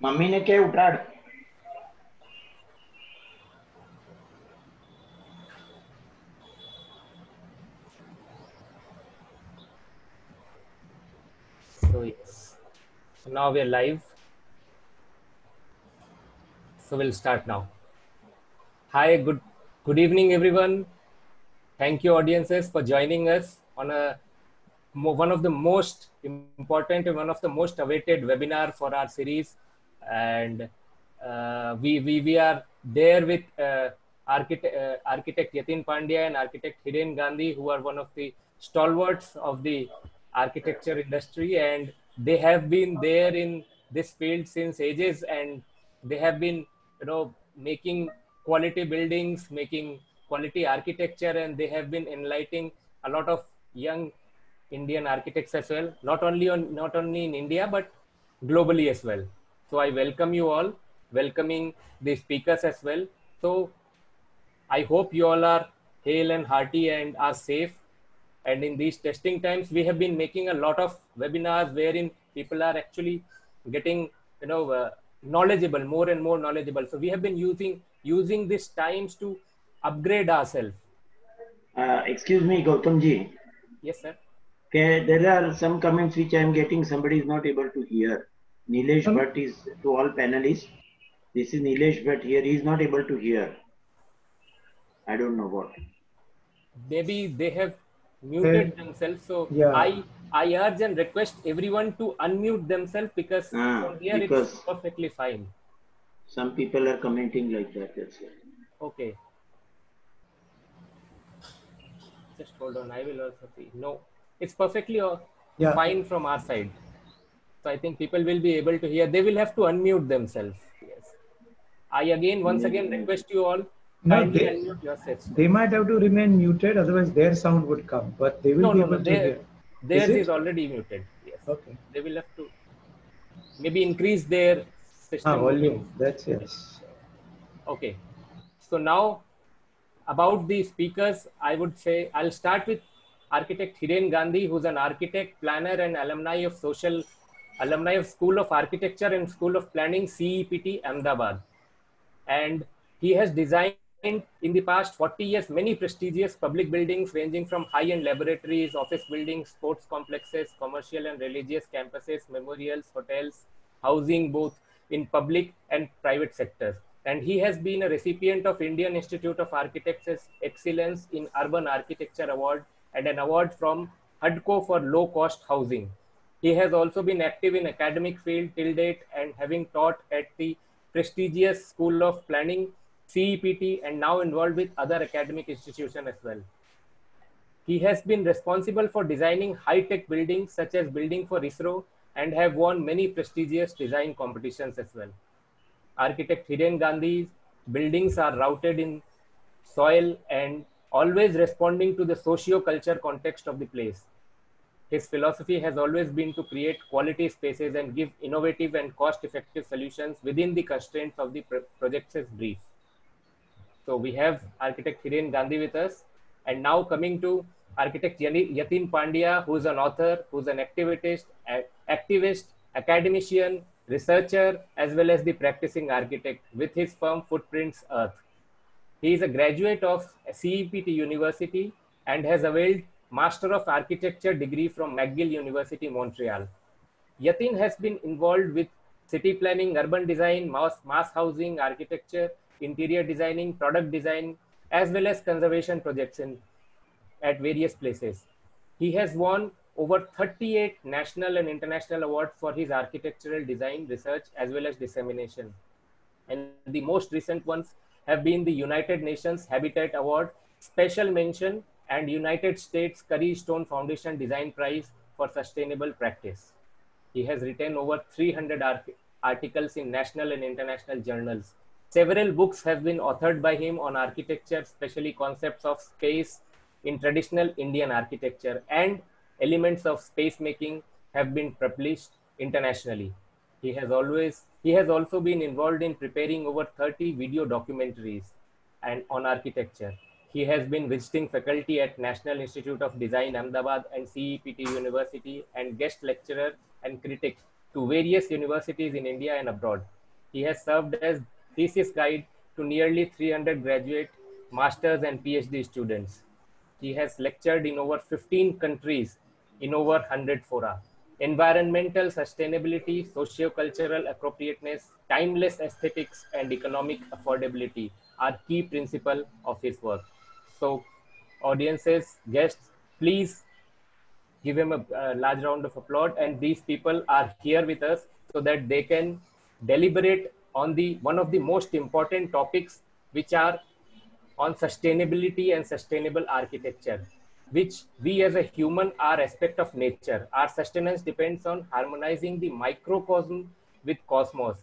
Mummy ને કે ઉઠાડ So yes. So now we are live. So we'll start now. Hi, good good evening, everyone. Thank you, audiences, for joining us on a mo- one of the most important and one of the most awaited webinar for our series. and uh, we, we we are there with uh, architect uh, architect Yatin Pandya and architect Hiren Gandhi, who are one of the stalwarts of the architecture industry, and they have been there in this field since ages, and they have been you know making quality buildings, making quality architecture, and they have been enlightening a lot of young Indian architects as well, not only on not only in India but globally as well. So I welcome you all, welcoming the speakers as well. So I hope you all are hale and hearty and are safe. And in these testing times, we have been making a lot of webinars wherein people are actually getting, you know, uh, knowledgeable, more and more knowledgeable. So we have been using using these times to upgrade ourselves. excuse me Gautam ji Yes, sir. okay, there are some comments which I am getting somebody is not able to hear Nilesh Um, Bhatt is to all panelists this is Nilesh Bhatt here he is not able to hear I don't know what Maybe they have muted themselves. So yeah. I I urge and request everyone to unmute themselves because Ah, from here because- it's perfectly fine. some people are commenting like that that's why. Okay. Just hold on. I will also see. No, it's perfectly uh, Yeah. fine from our side. So I think people will be able to hear. They will have to unmute themselves. Yes. I again, once again, request you all No, they- unmute yourselves. They might have to remain muted, otherwise their sound would come, but they will No, be no, no. able to They, hear. theirs Is is already muted. Yes. Okay. They will have to maybe increase their system. Ah, volume. That's yes. Okay. So now about the speakers, I would say I'll start with architect Hiren Gandhi, who's an architect, planner, and alumni of social alumni of School of Architecture and School of Planning, CEPT, Ahmedabad. And he has designed in the past 40 years many prestigious public buildings ranging from high-end laboratories, office buildings, sports complexes, commercial and religious campuses, memorials, hotels, housing both in public and private sectors. And he has been a recipient of Indian Institute of Architects' Excellence in Urban Architecture Award and an award from HUDCO for low cost housing. He has also been active in academic field till date and having taught at the prestigious School of Planning, CEPT, and now involved with other academic institutions as well. He has been responsible for designing high-tech buildings such as building for ISRO and have won many prestigious design competitions as well. Architect Hiren Gandhi's buildings are rooted in soil and always responding to the socio-culture context of the place. His philosophy has always been to create quality spaces and give innovative and cost-effective solutions within the constraints of the pro- project's brief. So we have architect Hiren Gandhi with us. And now coming to architect Yatin Pandya, who is an author, who's an activist, activist, academician, researcher, as well as the practicing architect with his firm Footprints Earth. He is a graduate of CEPT University and has availed Master of Architecture degree from McGill University, Montreal. Yatin has been involved with city planning, urban design, mass, mass housing, architecture, interior designing, product design, as well as conservation projects in, at various places. He has won over 38 national and international awards for his architectural design, research, as well as dissemination. And the most recent ones have been the United Nations Habitat Award, Special Mention, and United States Curry Stone Foundation Design Prize for Sustainable Practice. He has written over 300 arti- articles in national and international journals. Several books have been authored by him on architecture, especially concepts of space in traditional Indian architecture and elements of space making have been published internationally. He has always he has also been involved in preparing over 30 video documentaries and on architecture. He has been visiting faculty at National Institute of Design Ahmedabad and CEPT University and guest lecturer and critic to various universities in India and abroad. He has served as thesis guide to nearly 300 graduate, masters, and PhD students. He has lectured in over 15 countries in over 100 fora. Environmental sustainability, socio-cultural appropriateness, timeless aesthetics, and economic affordability are key principles of his work. So, audiences, guests, please give him a, a large round of applause. And these people are here with us so that they can deliberate on the one of the most important topics, which are on sustainability and sustainable architecture which we as a human are aspect of nature. Our sustenance depends on harmonizing the microcosm with cosmos.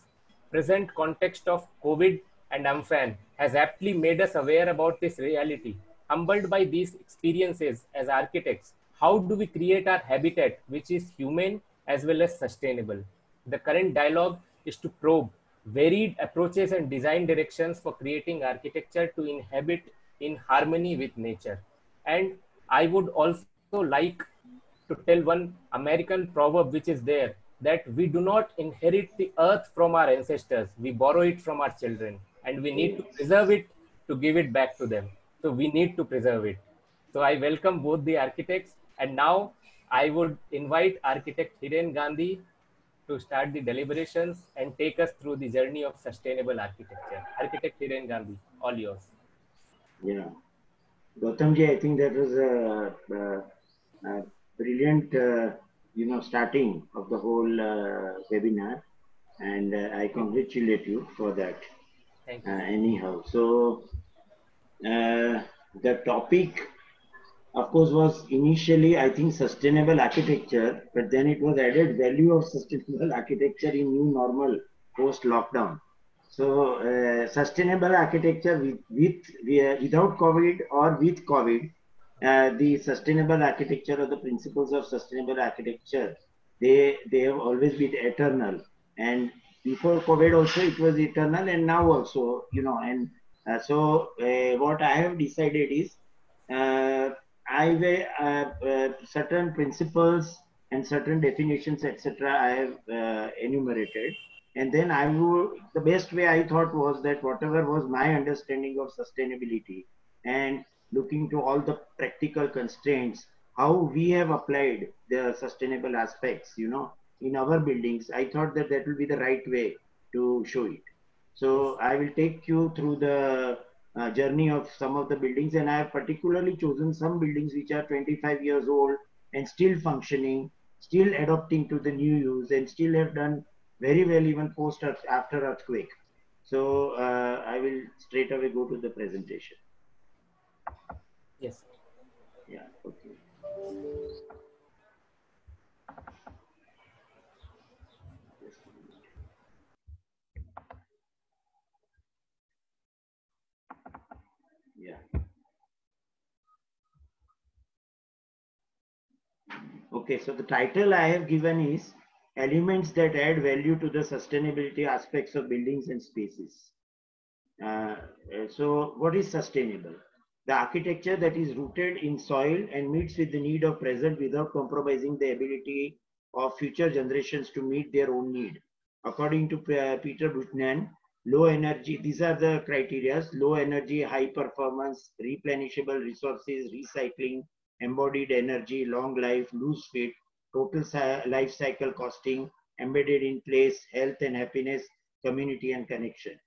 Present context of COVID and Amphan has aptly made us aware about this reality. Humbled by these experiences as architects, how do we create our habitat which is human as well as sustainable? The current dialogue is to probe varied approaches and design directions for creating architecture to inhabit in harmony with nature. And I would also like to tell one American proverb which is there that we do not inherit the earth from our ancestors, we borrow it from our children, and we need to preserve it to give it back to them. So we need to preserve it. So I welcome both the architects, and now I would invite architect Hiren Gandhi to start the deliberations and take us through the journey of sustainable architecture. Architect Hiren Gandhi, all yours. Yeah. Gautamji, I think that was a, a, a brilliant, uh, you know, starting of the whole uh, webinar, and uh, I congratulate you for that. Thank you. anyhow, so the topic, of course, was initially I think sustainable architecture, but then it was added value of sustainable architecture in new normal post lockdown. So uh, sustainable architecture with, with uh, without COVID or with COVID, uh, the sustainable architecture or the principles of sustainable architecture, they they have always been eternal. And before COVID also it was eternal, and now also you know. And uh, so uh, what I have decided is, uh, I will certain principles and certain definitions etc. I have enumerated and then I would, the best way I thought was that whatever was my understanding of sustainability and looking to all the practical constraints, how we have applied the sustainable aspects, you know, in our buildings, I thought that that will be the right way to show it. So I will take you through the uh, journey of some of the buildings and I have particularly chosen some buildings which are 25 years old and still functioning, still adopting to the new use and still have done very well even post after earthquake. So uh, I will straight away go to the presentation. Yes. Yeah, okay. Yeah. Okay, so the title I have given is elements that add value to the sustainability aspects of buildings and spaces. Uh, so what is sustainable? The architecture that is rooted in soil and meets with the need of present without compromising the ability of future generations to meet their own need. According to uh, Peter Buchanan, low energy, these are the criteria, low energy, high performance, replenishable resources, recycling, embodied energy, long life, loose fit, total life cycle costing, embedded in place, health and happiness, community and connection.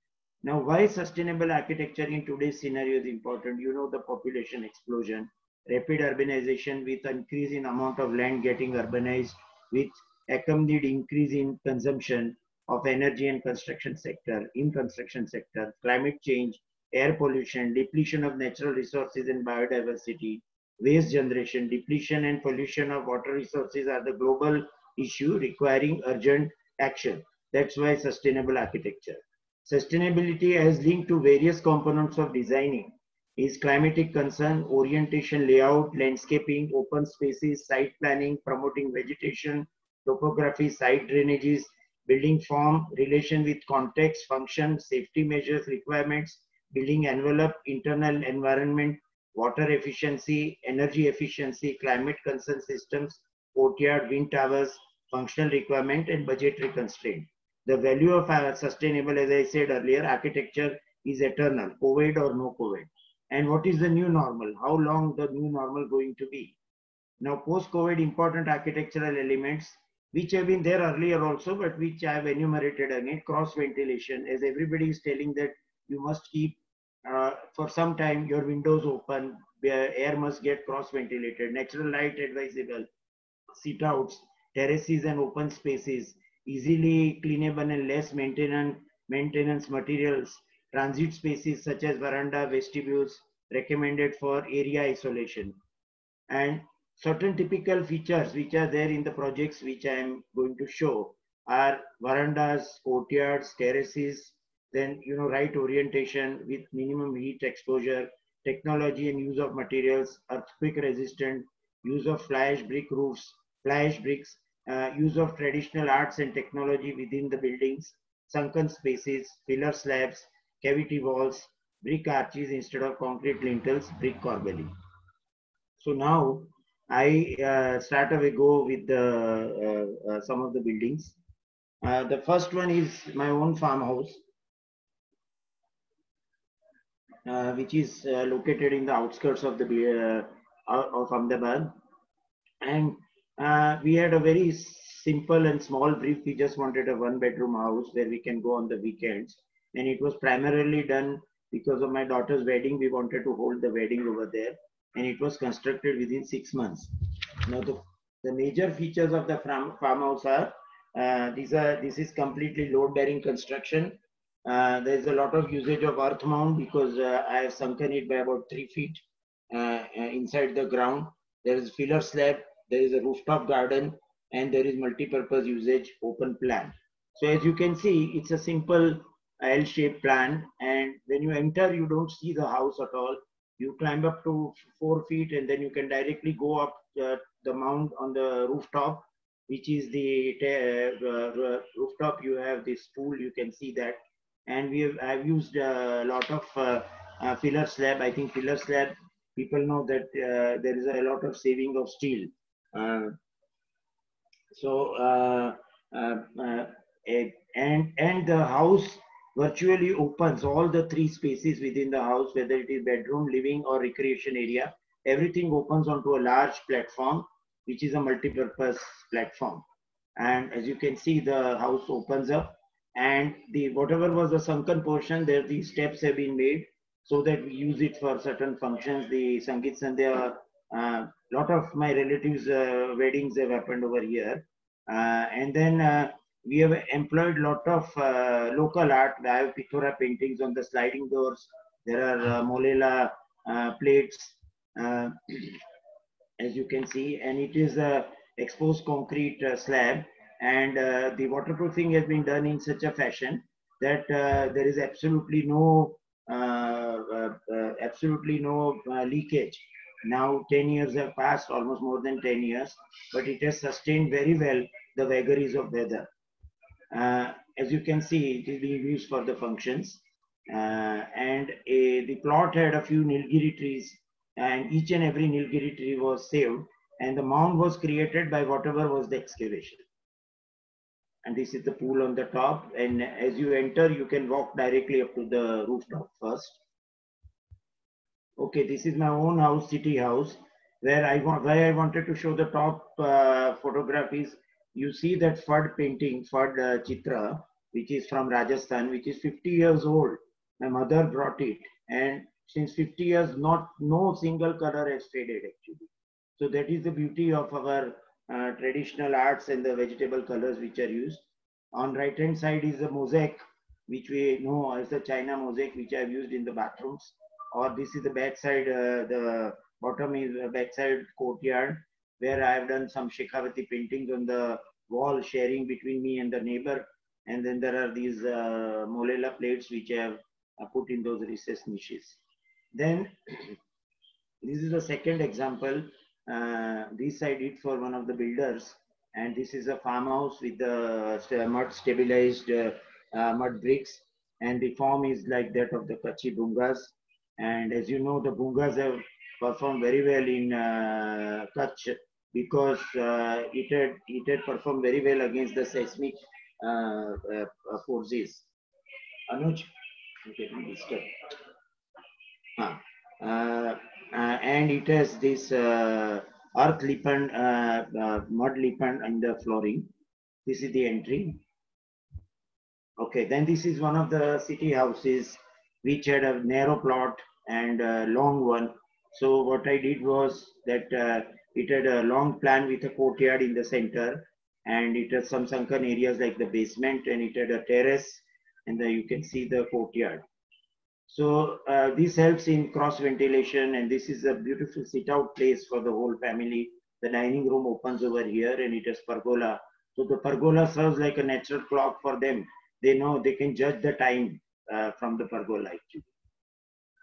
Now, why sustainable architecture in today's scenario is important? You know the population explosion, rapid urbanization with increase in amount of land getting urbanized, with accompanied increase in consumption of energy and construction sector, in construction sector, climate change, air pollution, depletion of natural resources and biodiversity, waste generation, depletion and pollution of water resources are the global issue requiring urgent action. That's why sustainable architecture. Sustainability as linked to various components of designing is climatic concern, orientation, layout, landscaping, open spaces, site planning, promoting vegetation, topography, site drainages, building form, relation with context, function, safety measures, requirements, building envelope, internal environment, water efficiency, energy efficiency, climate concern systems, courtyard, wind towers, functional requirement and budgetary constraint. The value of uh, sustainable, as I said earlier, architecture is eternal, COVID or no COVID. And what is the new normal? How long the new normal going to be? Now, post-COVID important architectural elements, which have been there earlier also, but which I have enumerated again, cross ventilation, as everybody is telling that you must keep uh, for some time your windows open, air must get cross ventilated, natural light advisable, sit outs, terraces and open spaces, easily cleanable and less maintenance, maintenance materials, transit spaces such as veranda, vestibules, recommended for area isolation. And certain typical features which are there in the projects which I am going to show are verandas, courtyards, terraces, then you know right orientation with minimum heat exposure, technology and use of materials, earthquake resistant, use of fly ash brick roofs, fly ash bricks, uh, use of traditional arts and technology within the buildings, sunken spaces, pillar slabs, cavity walls, brick arches instead of concrete lintels, brick corbelly. So now I uh, start away go with the, uh, uh, some of the buildings. Uh, the first one is my own farmhouse, which is uh, located in the outskirts of the of Ahmedabad. And we had a very simple and small brief. We just wanted a one bedroom house where we can go on the weekends. And it was primarily done because of my daughter's wedding. We wanted to hold the wedding over there and it was constructed within six months. Now the, the major features of the farm, farmhouse are uh, these are this is completely load bearing construction. Uh, there is a lot of usage of earth mound because uh, I have sunken it by about three feet uh, uh, inside the ground. There is filler slab, there is a rooftop garden, and there is multi-purpose usage open plan. So as you can see, it's a simple L-shaped plan, and when you enter, you don't see the house at all you climb up to four feet and then you can directly go up uh, the mound on the rooftop which is the rooftop you have this pool you can see that and we have i've used a lot of uh, uh, filler slab i think filler slab people know that uh, there is a lot of saving of steel so and and the house virtually opens all the three spaces within the house, whether it is bedroom, living, or recreation area. Everything opens onto a large platform, which is a multi-purpose platform. And as you can see, the house opens up and the whatever was the sunken portion, there the steps have been made so that we use it for certain functions. The Sangeet Sandhya, a uh, lot of my relatives' uh, weddings have happened over here. Uh, and then uh, we have employed lot of uh, local art. I have Pithora paintings on the sliding doors. There are uh, Molela plates, as you can see, and it is a exposed concrete slab. And uh, the waterproofing has been done in such a fashion that there is absolutely no absolutely no leakage. Now 10 years have passed, almost more than 10 years, but it has sustained very well the vagaries of weather. Uh, as you can see, it is being used for the functions. Uh, and a, the plot had a few Nilgiri trees and each and every Nilgiri tree was saved and the mound was created by whatever was the excavation. And this is the pool on the top. And as you enter, you can walk directly up to the rooftop first. Okay, this is my own house, city house, where I want, where I wanted to show the top uh, photograph is you see that Phad painting, Phad uh, Chitra, which is from Rajasthan, which is 50 years old. My mother brought it, and since 50 years, not no single color has faded actually. So that is the beauty of our uh, traditional arts and the vegetable colors which are used. On right hand side is the mosaic, which we know as the China mosaic, which I've used in the bathrooms. Or this is the backside, uh, the bottom is a backside courtyard where I have done some Shekhawati paintings on the wall sharing between me and the neighbor. And then there are these uh, Molela plates which I have uh, put in those recess niches. Then this is the second example. Uh, this I did for one of the builders. And this is a farmhouse with the mud stabilized uh, uh, mud bricks. And the form is like that of the Kutchi Bhungas. And as you know, the Bhungas have performed very well in uh, Kutch because uh, it had it had performed very well against the seismic uh, uh, forces. Anuj, okay. Uh, uh, and it has this uh, earth lipan, uh, uh, mud lipan in the flooring. This is the entry. Okay, then this is one of the city houses which had a narrow plot and a long one. So what I did was that uh, it had a long plan with a courtyard in the center and it has some sunken areas like the basement and it had a terrace and then you can see the courtyard. So uh, this helps in cross ventilation and this is a beautiful sit out place for the whole family. The dining room opens over here and it has pergola. So the pergola serves like a natural clock for them. They know they can judge the time uh, from the pergola.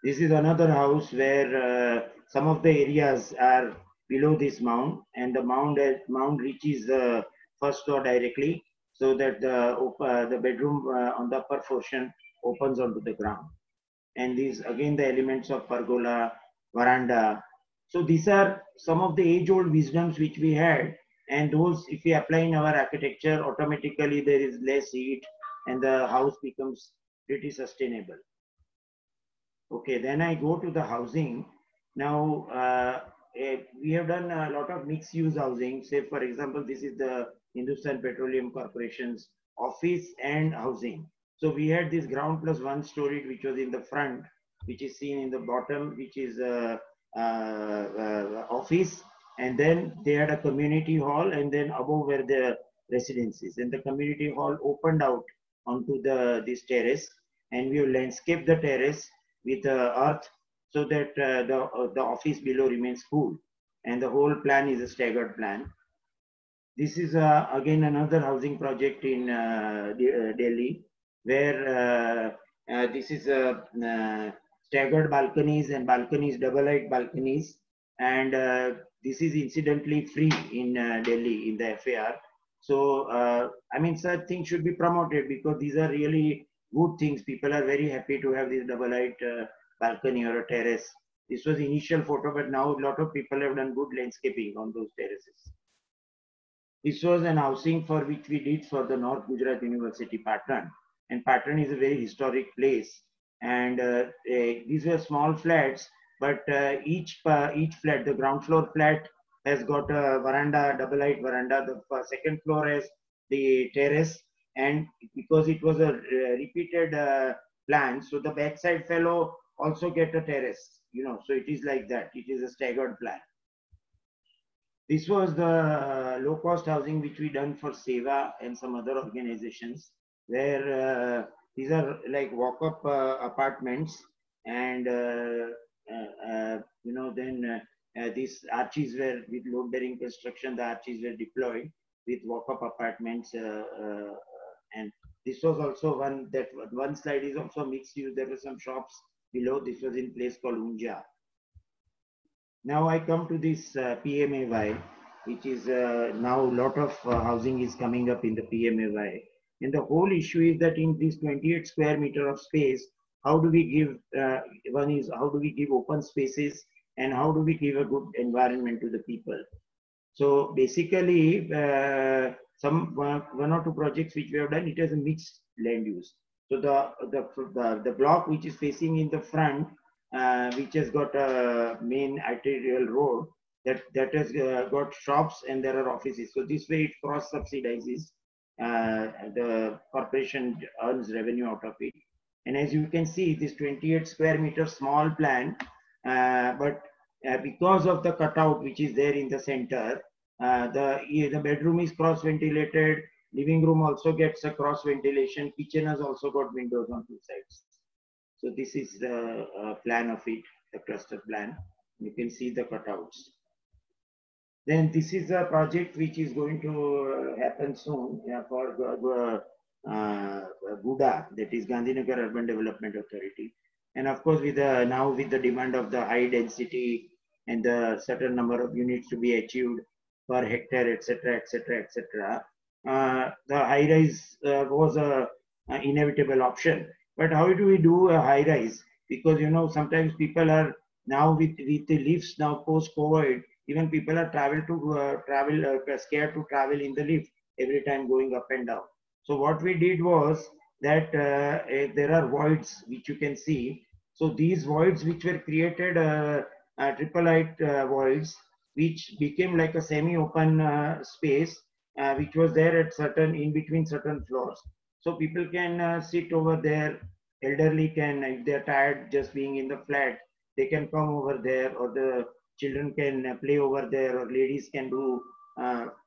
This is another house where uh, some of the areas are below this mound and the mound, uh, mound reaches the first floor directly so that the, uh, the bedroom uh, on the upper portion opens onto the ground. And these again the elements of pergola, veranda. So these are some of the age-old wisdoms which we had and those if we apply in our architecture automatically there is less heat and the house becomes pretty sustainable. Okay, then I go to the housing. Now, uh, eh, we have done a lot of mixed use housing. Say, for example, this is the Hindustan Petroleum Corporation's office and housing. So we had this ground plus one story, which was in the front, which is seen in the bottom, which is a, a, a office. And then they had a community hall and then above were the residences. And the community hall opened out onto the this terrace and we landscaped the terrace with uh, earth so that uh, the, uh, the office below remains cool. And the whole plan is a staggered plan. This is uh, again another housing project in uh, uh, Delhi where uh, uh, this is a staggered balconies and balconies, double height balconies. And this is incidentally free in Delhi in the FAR. So, I mean, such things should be promoted because these are really good things. People are very happy to have this double height uh, balcony or a terrace. This was initial photo, but now a lot of people have done good landscaping on those terraces. This was an housing for which we did for the North Gujarat University Patan. And Patan is a very historic place. And uh, uh, these were small flats, but uh, each, uh, each flat, the ground floor flat has got a veranda, double height veranda. The second floor has the terrace. And because it was a repeated plan so the backside fellow also get a terrace you know. So it is like that. It is a staggered plan. This was the low cost housing which we done for SEWA and some other organizations where uh, these are like walk up uh, apartments and uh, uh, you know then these arches were with load bearing construction the arches were deployed with walk up apartments and this was also one that one slide is also mixed use. There were some shops below. This was in place called Unjha. Now I come to this uh, PMAY, which is uh, now a lot of uh, housing is coming up in the PMAY. And the whole issue is that in this 28 square meter of space, how do we give, uh, one is how do we give open spaces and how do we give a good environment to the people? So basically, uh, some one or two projects which we have done, it has a mixed land use. So the, the, the, the block which is facing in the front, uh, which has got a main arterial road, that, that has uh, got shops and there are offices. So this way it cross subsidizes. Uh, the corporation earns revenue out of it. And as you can see, this 28 square meter small plan, uh, but uh, because of the cutout which is there in the center, uh, the, the bedroom is cross ventilated. Living room also gets a cross ventilation. Kitchen has also got windows on two sides. So this is the uh, plan of it, the cluster plan. You can see the cutouts. Then this is a project which is going to uh, happen soon yeah, for uh, uh, GUDA, that is Gandhinagar Urban Development Authority. And of course, with the, now with the demand of the high density and the certain number of units to be achieved, per hectare, etc., etc., etc. the high rise uh, was a, a, inevitable option. But how do we do a high rise? Because you know sometimes people are now with with the lifts now post COVID, even people are travel to uh, travel uh, scared to travel in the lift every time going up and down. So what we did was that uh, eh, there are voids which you can see. So these voids which were created, uh, uh, triple height uh, voids, which became like a semi-open space, which was there at certain in between certain floors. So people can sit over there. Elderly can, if they're tired just being in the flat, they can come over there, or the children can play over there, or ladies can do,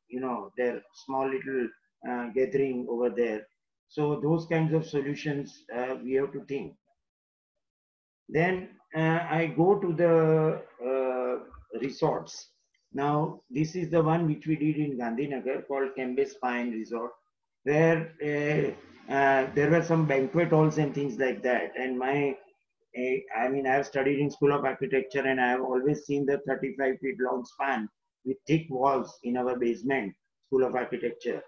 you know, their small little uh, gathering over there. So those kinds of solutions uh, we have to think. Then uh, I go to the uh, resorts. Now this is the one which we did in Gandhinagar called Cambes Pine Resort, where uh, uh, there were some banquet halls and things like that. And my I mean, I have studied in School of Architecture and I have always seen the 35 feet long span with thick walls in our basement, School of Architecture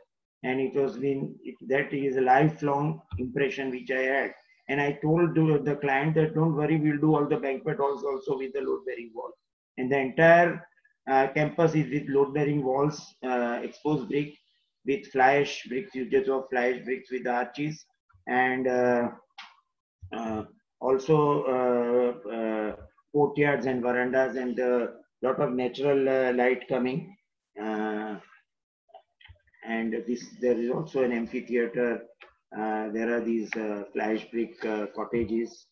and it was been it, that is a lifelong impression which I had. And I told the, client that don't worry, we'll do all the banquet halls also with the load bearing wall. And the entire uh, campus is with load bearing walls, uh, exposed brick with fly ash bricks, uses of fly ash bricks with arches, and uh, uh also uh, uh, courtyards and verandas and a lot of natural light coming and this there is also an amphitheater. Uh, there are these uh, fly brick uh, cottages,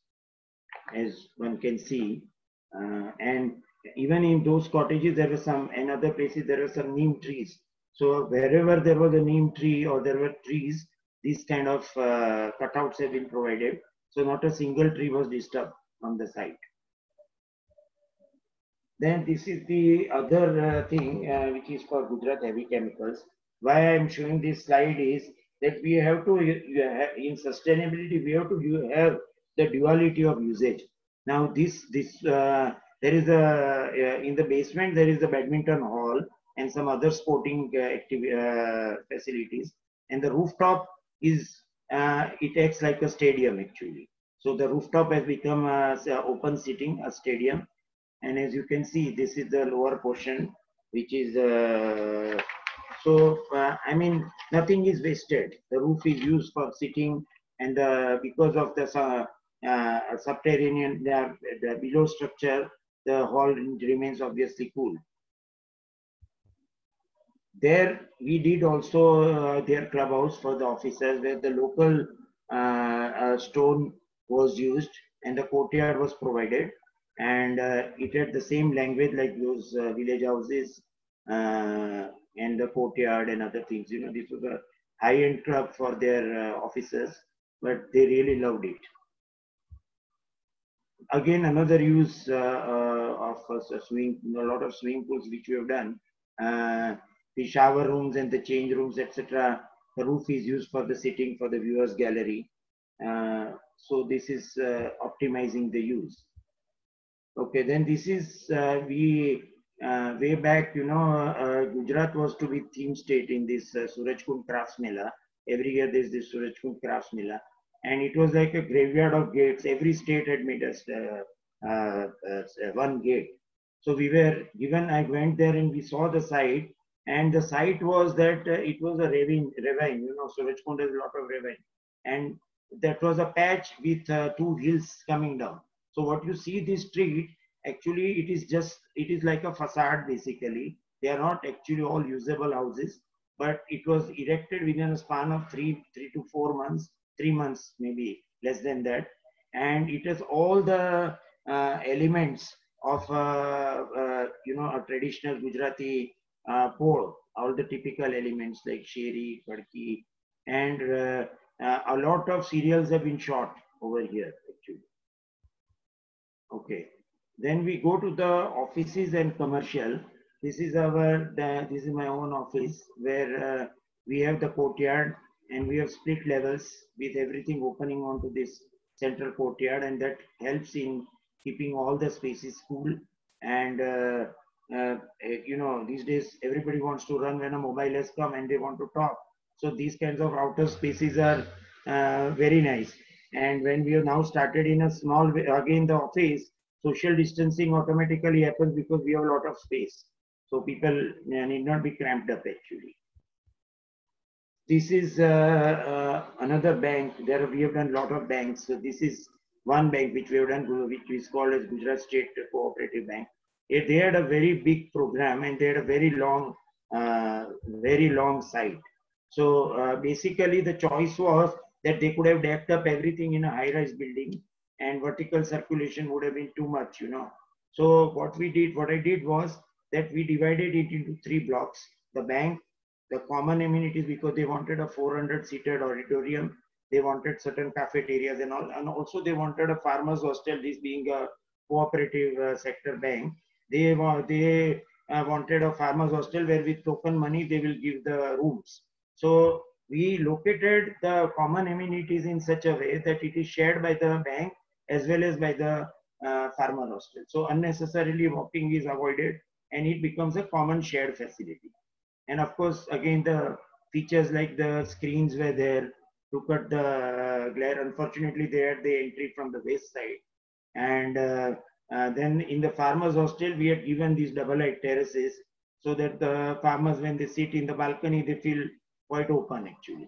as one can see, uh, and even in those cottages there were some. In other places there were some neem trees. So wherever there was a neem tree or there were trees, these kind of uh, cutouts have been provided. So not a single tree was disturbed on the site. Then this is the other uh, thing which is for Gujarat Heavy Chemicals why I'm showing this slide is that we have to, in sustainability, we have to have the duality of usage. Now this, this uh, there is a, uh, in the basement, there is a badminton hall and some other sporting uh, uh, facilities. And the rooftop is, uh, it acts like a stadium actually. So the rooftop has become a, open sitting, a stadium. And as you can see, this is the lower portion, which is uh, so, uh, I mean, nothing is wasted. The roof is used for sitting and because of the uh, uh subterranean, the, the below structure, the hall remains obviously cool. There, we did also uh, their clubhouse for the officers where the local uh, stone was used and the courtyard was provided and it had the same language like those village houses and the courtyard and other things. You know, this was a high-end club for their uh, officers, but they really loved it. Again, another use uh, uh, of swimming, a lot of swimming pools which we have done. Uh, the shower rooms and the change rooms, etc. The roof is used for the sitting for the viewers gallery. Uh, so this is uh, optimizing the use. Okay, then this is we uh, way back, you know, uh, Gujarat was to be theme state in this uh, Surajkund Crafts Mela. Every year there's this Surajkund Crafts Mela. And it was like a graveyard of gates. Every state had made us uh, uh, uh, one gate. So we were given, I went there and we saw the site. And the site was that it was a ravine, ravine, you know, Surajkund has a lot of ravine. And that was a patch with two hills coming down. So what you see this street actually it is just it is like a facade basically they are not actually all usable houses but it was erected within a span of three three to four months three months maybe less than that and it has all the uh, elements of uh, uh, you know a traditional gujarati uh, pole all the typical elements like sheri khadki and uh, uh, a lot of serials have been shot over here actually okay then we go to the offices and commercial. This is our, the, this is my own office where uh, we have the courtyard and we have split levels with everything opening onto this central courtyard and that helps in keeping all the spaces cool and uh, uh, you know these days everybody wants to run when a mobile has come and they want to talk so these kinds of outer spaces are uh, very nice and when we have now started in a small way again the office social distancing automatically happens because we have a lot of space. So people need not be cramped up actually. This is uh, uh, another bank. There we have done a lot of banks. So this is one bank which we have done, which is called as Gujarat State Cooperative Bank. It, they had a very big program and they had a very long, uh, very long site. So uh, basically the choice was that they could have decked up everything in a high-rise building and vertical circulation would have been too much, you know. So what we did, what I did was that we divided it into three blocks. The bank, the common amenities because they wanted a 400 seated auditorium. They wanted certain cafeterias and all. And also they wanted a farmer's hostel, this being a cooperative uh, sector bank. They, they uh, wanted a farmer's hostel where with token money, they will give the rooms. So we located the common amenities in such a way that it is shared by the bank as well as by the uh, farmer hostel. So unnecessarily walking is avoided and it becomes a common shared facility. And of course, again, the features like the screens were there to cut the glare. Unfortunately, they had the entry from the west side. And uh, uh, then in the farmers hostel, we had given these double height terraces so that the farmers, when they sit in the balcony, they feel quite open actually.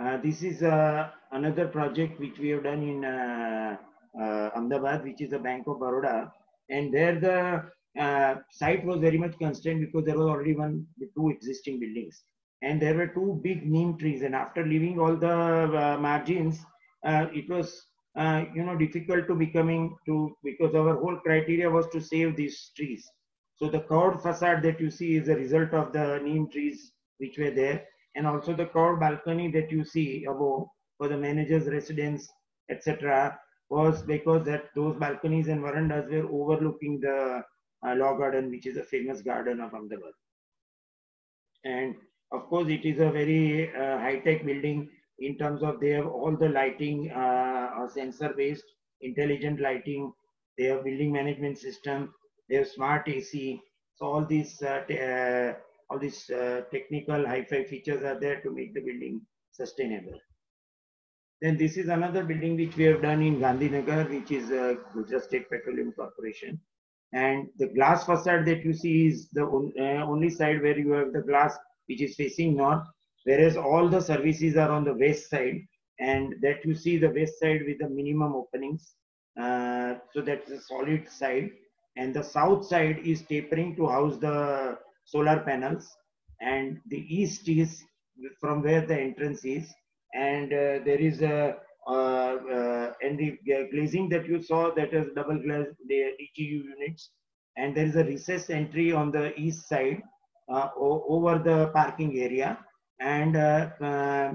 Uh, this is uh, another project which we have done in uh, uh Ahmedabad, which is the Bank of Baroda. And there the uh, site was very much constrained because there was already one, two existing buildings. And there were two big neem trees. And after leaving all the margins, it was, you know, difficult to becoming to, because our whole criteria was to save these trees. So the curved facade that you see is a result of the neem trees which were there and also the curved balcony that you see above for the manager's residence, etc., was because that those balconies and verandas were overlooking the uh, law garden, which is a famous garden of Ahmedabad. And of course, it is a very uh, high-tech building in terms of they have all the lighting, uh, sensor-based, intelligent lighting. They have building management system they have smart AC. So all these uh, uh, all these uh, technical hi-fi features are there to make the building sustainable. Then this is another building which we have done in Gandhinagar, which is uh, Gujarat State Petroleum Corporation. And the glass facade that you see is the on, uh, only side where you have the glass which is facing north, whereas all the services are on the west side. And that you see the west side with the minimum openings. Uh, so that's the solid side and the south side is tapering to house the solar panels and the east is from where the entrance is and uh, there is a uh, uh, and the glazing that you saw that is double glass the EGU units and there is a recess entry on the east side uh, over the parking area and uh, uh,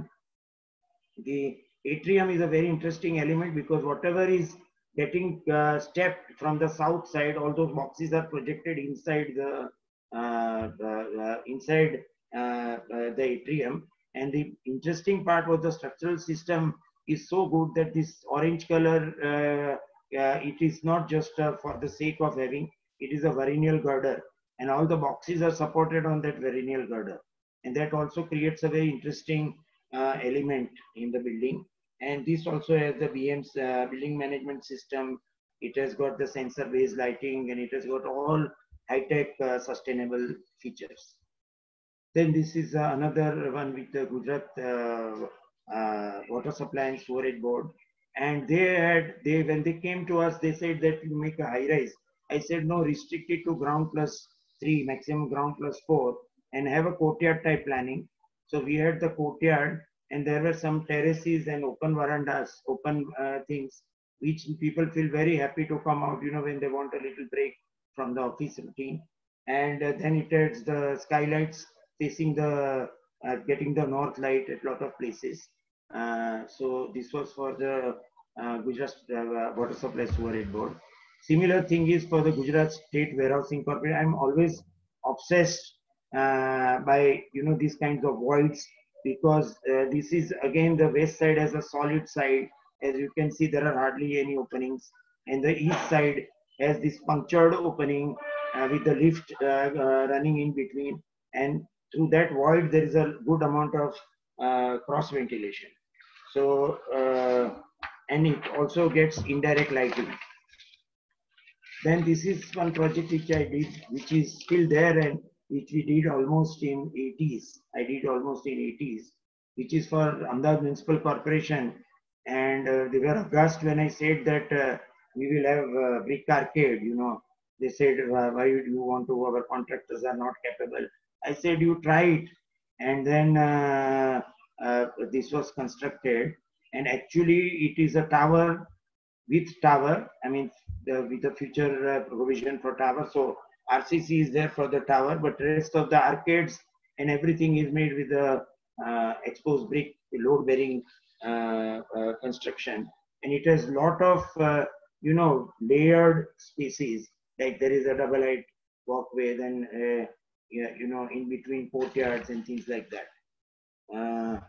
the atrium is a very interesting element because whatever is getting uh, stepped from the south side. All those boxes are projected inside the, uh, inside uh, uh, the atrium. And the interesting part was the structural system is so good that this orange color, uh, it is not just for the sake of having, it is a Vierendeel girder. And all the boxes are supported on that Vierendeel girder. And that also creates a very interesting element in the building and this also has the BMS uh, building management system. It has got the sensor-based lighting and it has got all high-tech uh, sustainable features. Then this is uh, another one with the Gujarat uh, uh, Water Supply and Storage Board. And they had, they when they came to us, they said that you make a high rise. I said, no, restrict it to ground plus three, maximum ground plus four, and have a courtyard type planning. So we had the courtyard and there were some terraces and open verandas, open uh, things, which people feel very happy to come out, you know, when they want a little break from the office routine. And uh, then it has the skylights facing the, uh, getting the north light at a lot of places. Uh, so this was for the uh, Gujarat uh, Water Supply Sewerage Board. Similar thing is for the Gujarat State Warehousing Corporation. I'm always obsessed by, you know, these kinds of voids because uh, this is again the west side has a solid side. As you can see, there are hardly any openings. And the east side has this punctured opening uh, with the lift uh, uh running in between. And through that void, there is a good amount of uh, cross ventilation. So, uh, and it also gets indirect lighting. Then this is one project which I did, which is still there and which we did almost in 80s. I did almost in 80s, which is for Ahmedabad Municipal Corporation. And uh, they were aghast when I said that uh, we will have uh, brick arcade, you know. They said, why would you want to, our contractors are not capable. I said, you try it. And then uh, uh, this was constructed. And actually it is a tower with tower. I mean, the, with the future provision for tower. So RCC is there for the tower, but rest of the arcades and everything is made with the uh, exposed brick load bearing uh, uh, construction. And it has lot of, uh, you know, layered species. Like there is a double height walkway, then, uh, you know, in between courtyards and things like that. Uh,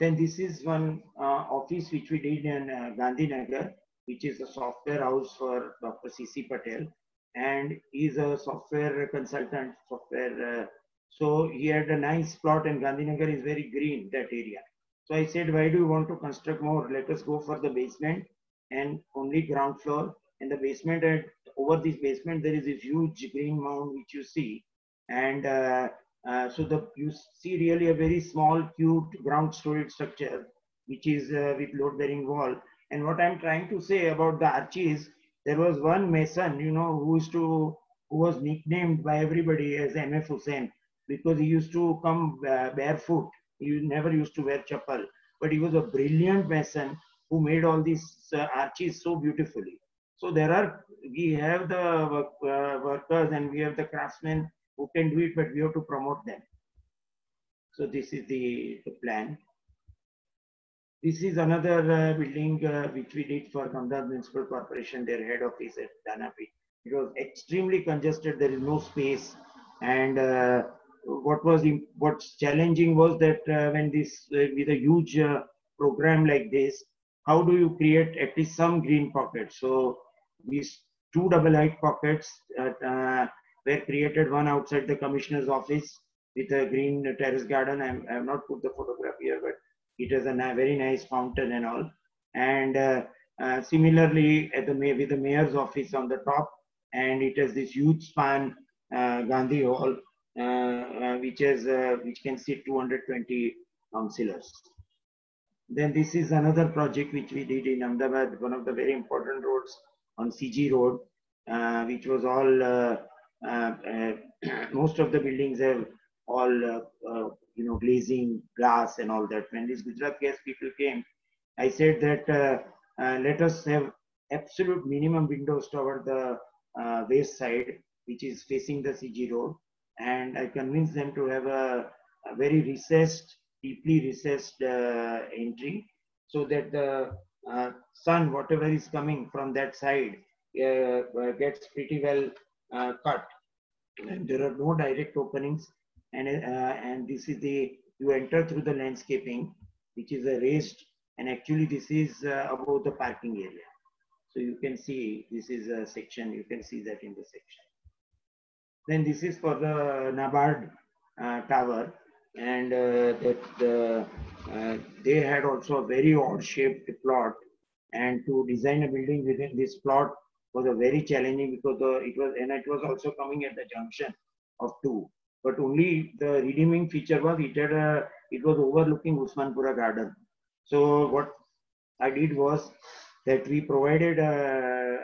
then this is one office which we did in Gandhinagar, which is a software house for Dr. C.C. Patel and he's a software consultant, software. Uh, so he had a nice plot and Gandhinagar is very green, that area. So I said, why do you want to construct more? Let us go for the basement and only ground floor. And the basement, and over this basement, there is a huge green mound which you see. And uh, uh, so the you see really a very small, cute ground storage structure, which is uh, with load bearing wall. And what I'm trying to say about the arches there was one mason, you know, who used to, who was nicknamed by everybody as MF Hussain because he used to come uh, barefoot. He never used to wear chappal, but he was a brilliant mason who made all these uh, arches so beautifully. So there are, we have the work, uh, workers and we have the craftsmen who can do it, but we have to promote them. So this is the, the plan. This is another uh, building uh, which we did for Ahmedabad Municipal Corporation, their head office at Danapi. It was extremely congested. There is no space. And uh, what was what's challenging was that uh, when this uh, with a huge uh, program like this, how do you create at least some green pockets? So these two double height pockets were created, one outside the commissioner's office with a green terrace garden. I'm, I have not put the photograph here, but it has a very nice fountain and all. And uh, uh, similarly, at the with the mayor's office on the top, and it has this huge span uh, Gandhi Hall, which has which can seat 220 councillors. Then this is another project which we did in Ahmedabad, one of the very important roads on CG Road, uh, which was all, uh, uh, most of the buildings have all you know, glazing glass and all that. When these Gujarat gas people came, I said that uh, uh, let us have absolute minimum windows toward the uh, west side, which is facing the CG road. And I convinced them to have a, a very recessed, deeply recessed uh, entry so that the uh, sun, whatever is coming from that side, uh, gets pretty well cut. And there are no direct openings and uh, and this is the you enter through the landscaping which is a raised and actually this is uh, about the parking area. So you can see this is a section you can see that in the section. Then this is for the nabard uh, tower. And uh, that the, uh, they had also a very odd shaped plot. And to design a building within this plot was a very challenging because the, it was and it was also coming at the junction of two but only the redeeming feature was it had a, it was overlooking Usmanpura garden. So what I did was that we provided a,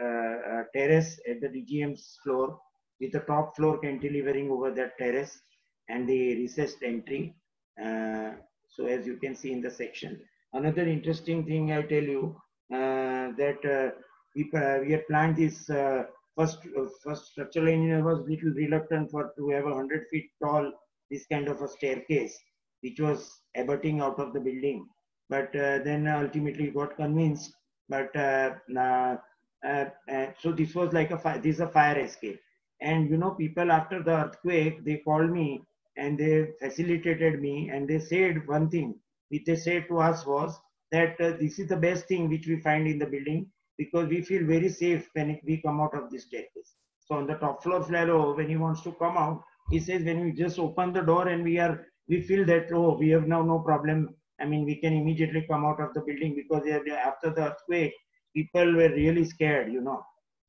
a, a terrace at the DGM's floor with the top floor cantilevering over that terrace and the recessed entry. Uh, so as you can see in the section. Another interesting thing I tell you uh, that uh, we, uh, we had planned this uh, first uh, first structural engineer was little reluctant for to have a 100 feet tall this kind of a staircase which was abutting out of the building. But uh, then ultimately got convinced but uh, so this was like a this is a fire escape. And you know people after the earthquake they called me and they facilitated me and they said one thing which they said to us was that uh, this is the best thing which we find in the building because we feel very safe when we come out of this staircase. So on the top floor fellow, when he wants to come out, he says when we just open the door and we are, we feel that, oh, we have now no problem. I mean, we can immediately come out of the building because after the earthquake, people were really scared, you know.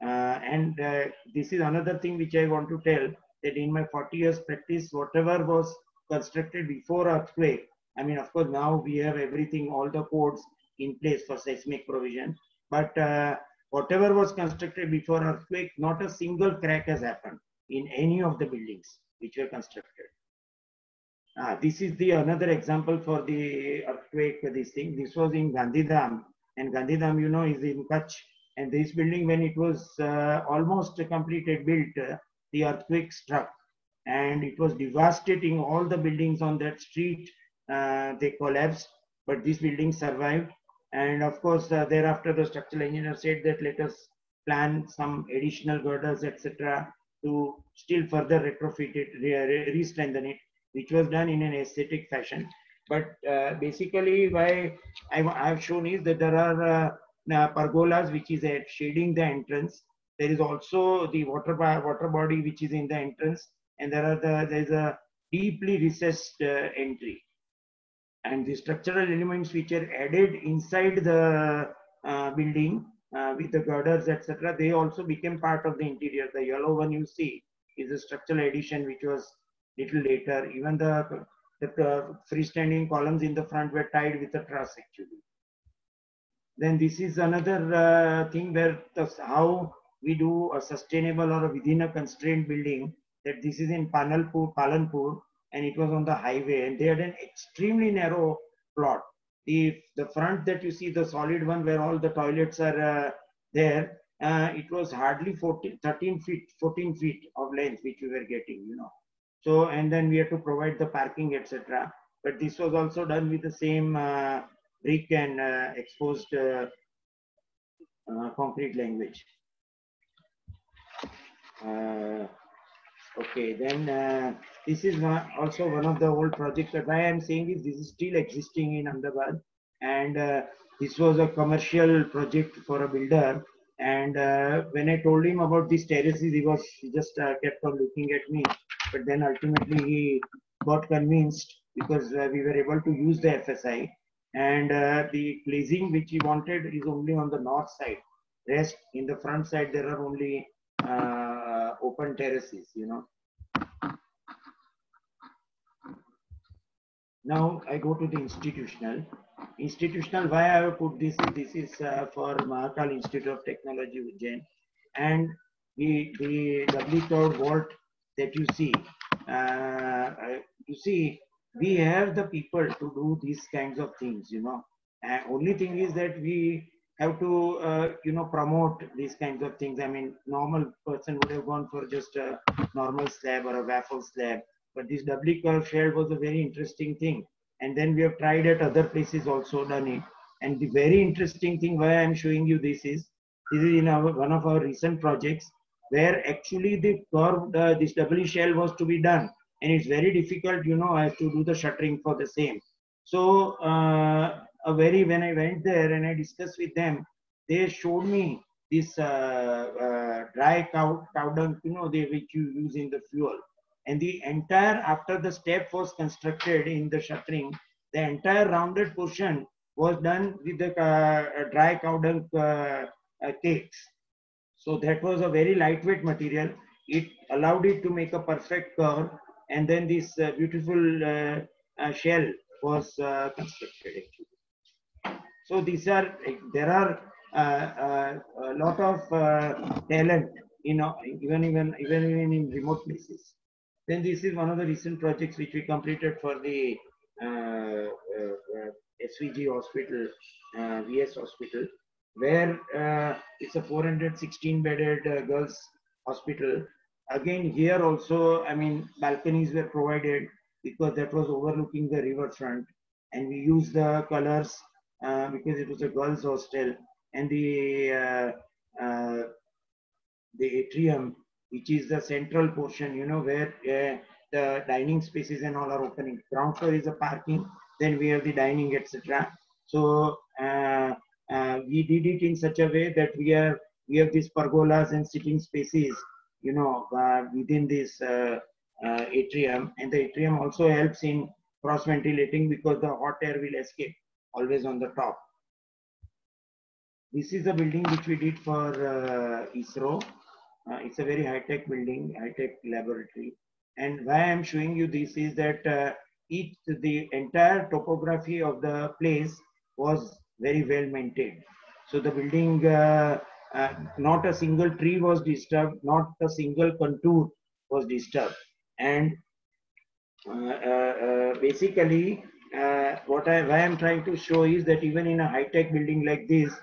Uh, and uh, this is another thing which I want to tell that in my 40 years practice, whatever was constructed before earthquake, I mean, of course, now we have everything, all the codes in place for seismic provision. But uh, whatever was constructed before earthquake, not a single crack has happened in any of the buildings which were constructed. Uh, this is the another example for the earthquake, this thing. This was in Gandhidham and Gandhidham, you know, is in Kutch. And this building, when it was uh, almost completed, built, uh, the earthquake struck and it was devastating all the buildings on that street. Uh, they collapsed, but this building survived. And of course, uh, thereafter, the structural engineer said that let us plan some additional girders, etc., to still further retrofit it, re-strengthen it, which was done in an aesthetic fashion. But uh, basically, why I, have shown is that there are uh, pergolas which is at shading the entrance. There is also the water water body which is in the entrance, and there are the there is a deeply recessed uh, entry. And the structural elements which are added inside the uh, building uh, with the girders, etc., they also became part of the interior. The yellow one you see is a structural addition which was little later. Even the, the freestanding columns in the front were tied with a truss actually. Then this is another uh, thing where the, how we do a sustainable or within a constrained building that this is in Panalpur, Palanpur and it was on the highway and they had an extremely narrow plot. The the front that you see the solid one where all the toilets are uh, there uh, it was hardly 14 13 feet 14 feet of length which we were getting you know. So and then we had to provide the parking etc but this was also done with the same uh, brick and uh, exposed uh, uh, concrete language okay then this is one, also one of the old projects that I'm saying is this is still existing in Ahmedabad. And uh, this was a commercial project for a builder. And uh, when I told him about these terraces he was he just uh, kept on looking at me. But then ultimately he got convinced because uh, we were able to use the FSI and uh, the glazing which he wanted is only on the north side. Rest in the front side there are only uh, open terraces you know Now I go to the institutional. Institutional, why I have put this, this is uh, for Mahakal Institute of Technology Ujjain. And the, the curved vault that you see, uh, you see, we have the people to do these kinds of things, you know. And only thing is that we have to, uh, you know, promote these kinds of things. I mean, normal person would have gone for just a normal slab or a waffle slab but this doubly curved shell was a very interesting thing. And then we have tried at other places also done it. And the very interesting thing why I'm showing you this is, this is in our, one of our recent projects where actually the curved, uh, this doubly shell was to be done. And it's very difficult, you know, as to do the shuttering for the same. So uh, a very, when I went there and I discussed with them, they showed me this uh, uh, dry cow, cow dung, you know, they, which you use in the fuel. And the entire after the step was constructed in the shuttering the entire rounded portion was done with the uh, dry cow dung uh, uh, cakes. So that was a very lightweight material. It allowed it to make a perfect curve and then this uh, beautiful uh, uh, shell was constructed actually so these are there are a lot of talent you know even even even in remote places then this is one of the recent projects which we completed for the uh, uh, uh SVG hospital, VS uh, hospital, where uh, it's a 416 bedded girls hospital. Again, here also, I mean, balconies were provided because that was overlooking the riverfront. And we used the colors because it was a girls hostel and the the atrium which is the central portion, you know, where uh, the dining spaces and all are opening. Ground floor is the parking, then we have the dining, etc. So uh, uh, we did it in such a way that we are we have these pergolas and sitting spaces, you know, uh, within this uh, uh, atrium, and the atrium also helps in cross ventilating because the hot air will escape always on the top. this is a building which we did for uh, ISRO. Uh, it's a very high-tech building, high-tech laboratory. And why I'm showing you this is that uh, each, the entire topography of the place was very well maintained. So the building, uh, uh, not a single tree was disturbed, not a single contour was disturbed. And uh, what I, why I'm trying to show is that even in a high-tech building like this,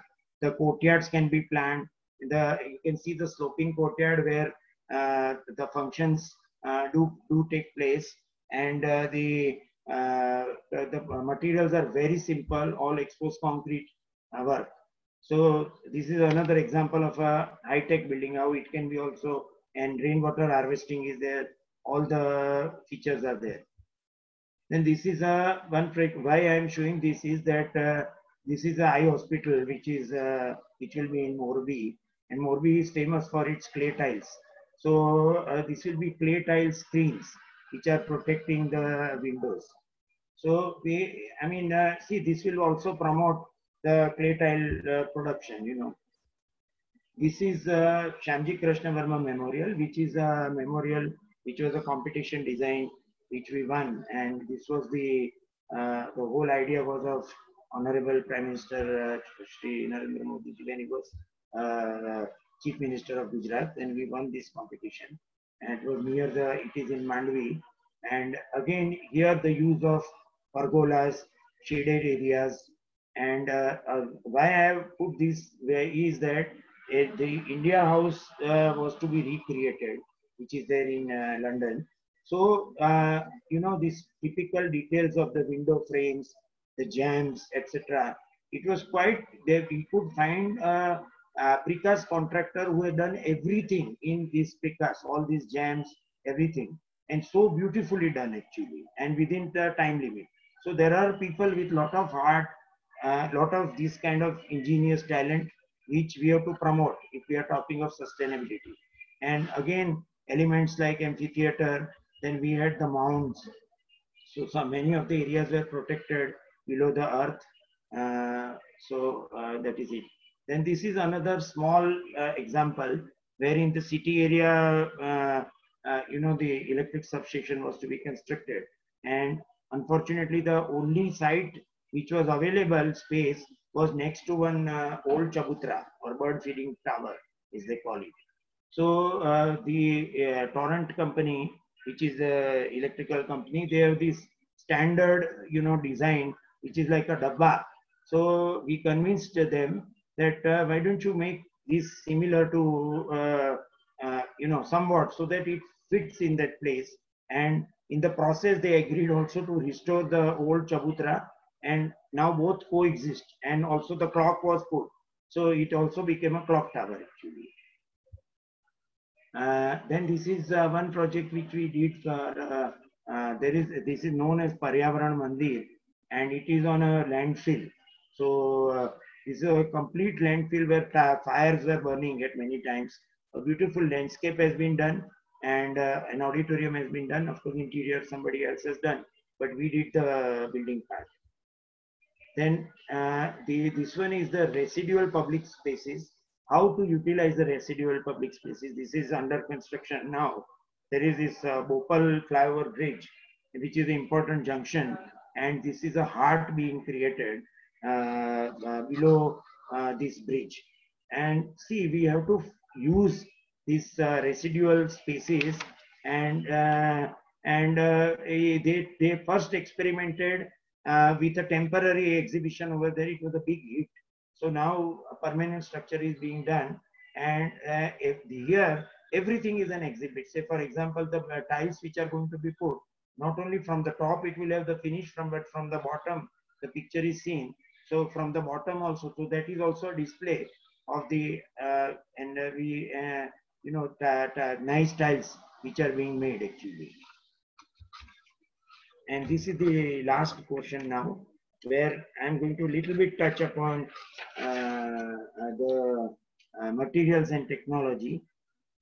the courtyards can be planned. The you can see the sloping courtyard where uh, the functions uh, do do take place, and uh, the, the, the materials are very simple, all exposed concrete work. So this is another example of a high-tech building. How it can be also, and rainwater harvesting is there. All the features are there. Then this is a one why I am showing this is that uh, this is a eye hospital, which is uh, which will be in Morbi, and Morbi is famous for its clay tiles. So uh, this will be clay tile screens which are protecting the windows. So we, I mean, uh, see, this will also promote the clay tile uh, production. You know, this is uh, Shyamji Krishna Varma Memorial, which is a memorial which was a competition design which we won, and this was the uh, the whole idea was of Honorable Prime Minister uh, Shri Narendra Modi when he was uh, Chief Minister of Gujarat, and we won this competition. And it was near the, it is in Mandvi. And again, here the use of pergolas, shaded areas, and uh, uh, why I have put this where is that uh, the India House uh, was to be recreated, which is there in uh, London. So, uh, you know, these typical details of the window frames, the jams, etc. It was quite, there we could find a, a precast contractor who had done everything in this precast, all these jams, everything. And so beautifully done actually, and within the time limit. So there are people with lot of heart, uh, lot of this kind of ingenious talent, which we have to promote if we are talking of sustainability. And again, elements like amphitheater, then we had the mounds. So, many of the areas were protected below the earth. Uh, so uh, that is it. Then this is another small uh, example where in the city area, uh, uh, you know, the electric substation was to be constructed. And unfortunately, the only site which was available space was next to one uh, old chabutra or bird feeding tower, as they call it. So the Torrent company, which is the electrical company, they have this standard, you know, design which is like a dabba. So we convinced them that uh, why don't you make this similar to, uh, uh, you know, somewhat so that it fits in that place. And in the process, they agreed also to restore the old Chabutra and now both coexist. And also the clock was put. So it also became a clock tower actually. Uh, then this is uh, one project which we did for, uh, there is, this is known as Paryavaran Mandir and it is on a landfill. So uh, is a complete landfill where fires were burning at many times. A beautiful landscape has been done and uh, an auditorium has been done. Of course, interior somebody else has done, but we did the building part. Then uh, the, this one is the residual public spaces. How to utilize the residual public spaces. This is under construction now. There is this uh, Bhopal flyover bridge, which is an important junction and this is a heart being created uh, uh, below uh, this bridge. And see, we have to use these residual spaces and and they they first experimented uh, with a temporary exhibition over there. It was a big hit. So now a permanent structure is being done. And uh, if here, everything is an exhibit. Say, for example, the uh, tiles which are going to be put, not only from the top it will have the finish from but from the bottom the picture is seen so from the bottom also so that is also a display of the uh, and uh, we uh, you know that nice tiles which are being made actually and this is the last portion now where i'm going to little bit touch upon uh, uh, the uh, materials and technology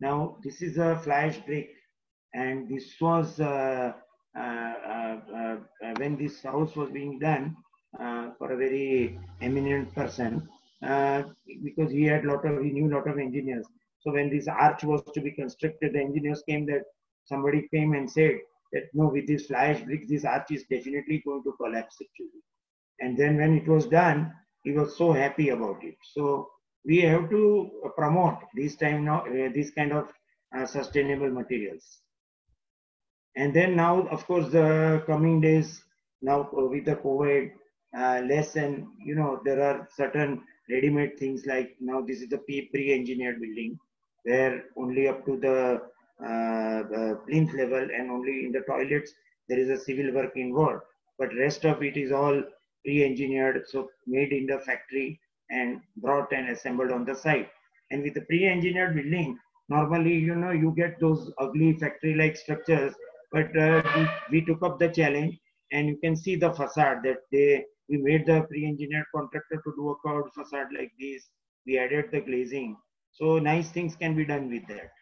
now this is a fly ash brick and this was when this house was being done for a very eminent person, uh, because he had lot of, he knew lot of engineers. So when this arch was to be constructed, the engineers came that somebody came and said that no, with this fly ash brick, this arch is definitely going to collapse actually. And then when it was done, he was so happy about it. So we have to promote this time now, uh, this kind of uh, sustainable materials. And then now, of course, the coming days, now with the COVID, uh, less and, you know, there are certain ready-made things like now this is the pre-engineered building where only up to the, uh, the plinth level and only in the toilets, there is a civil work involved. But rest of it is all pre-engineered, so made in the factory and brought and assembled on the site. And with the pre-engineered building, normally, you know, you get those ugly factory-like structures but uh, we, we, took up the challenge and you can see the facade that they we made the pre-engineered contractor to do a curved facade like this. We added the glazing. So nice things can be done with that.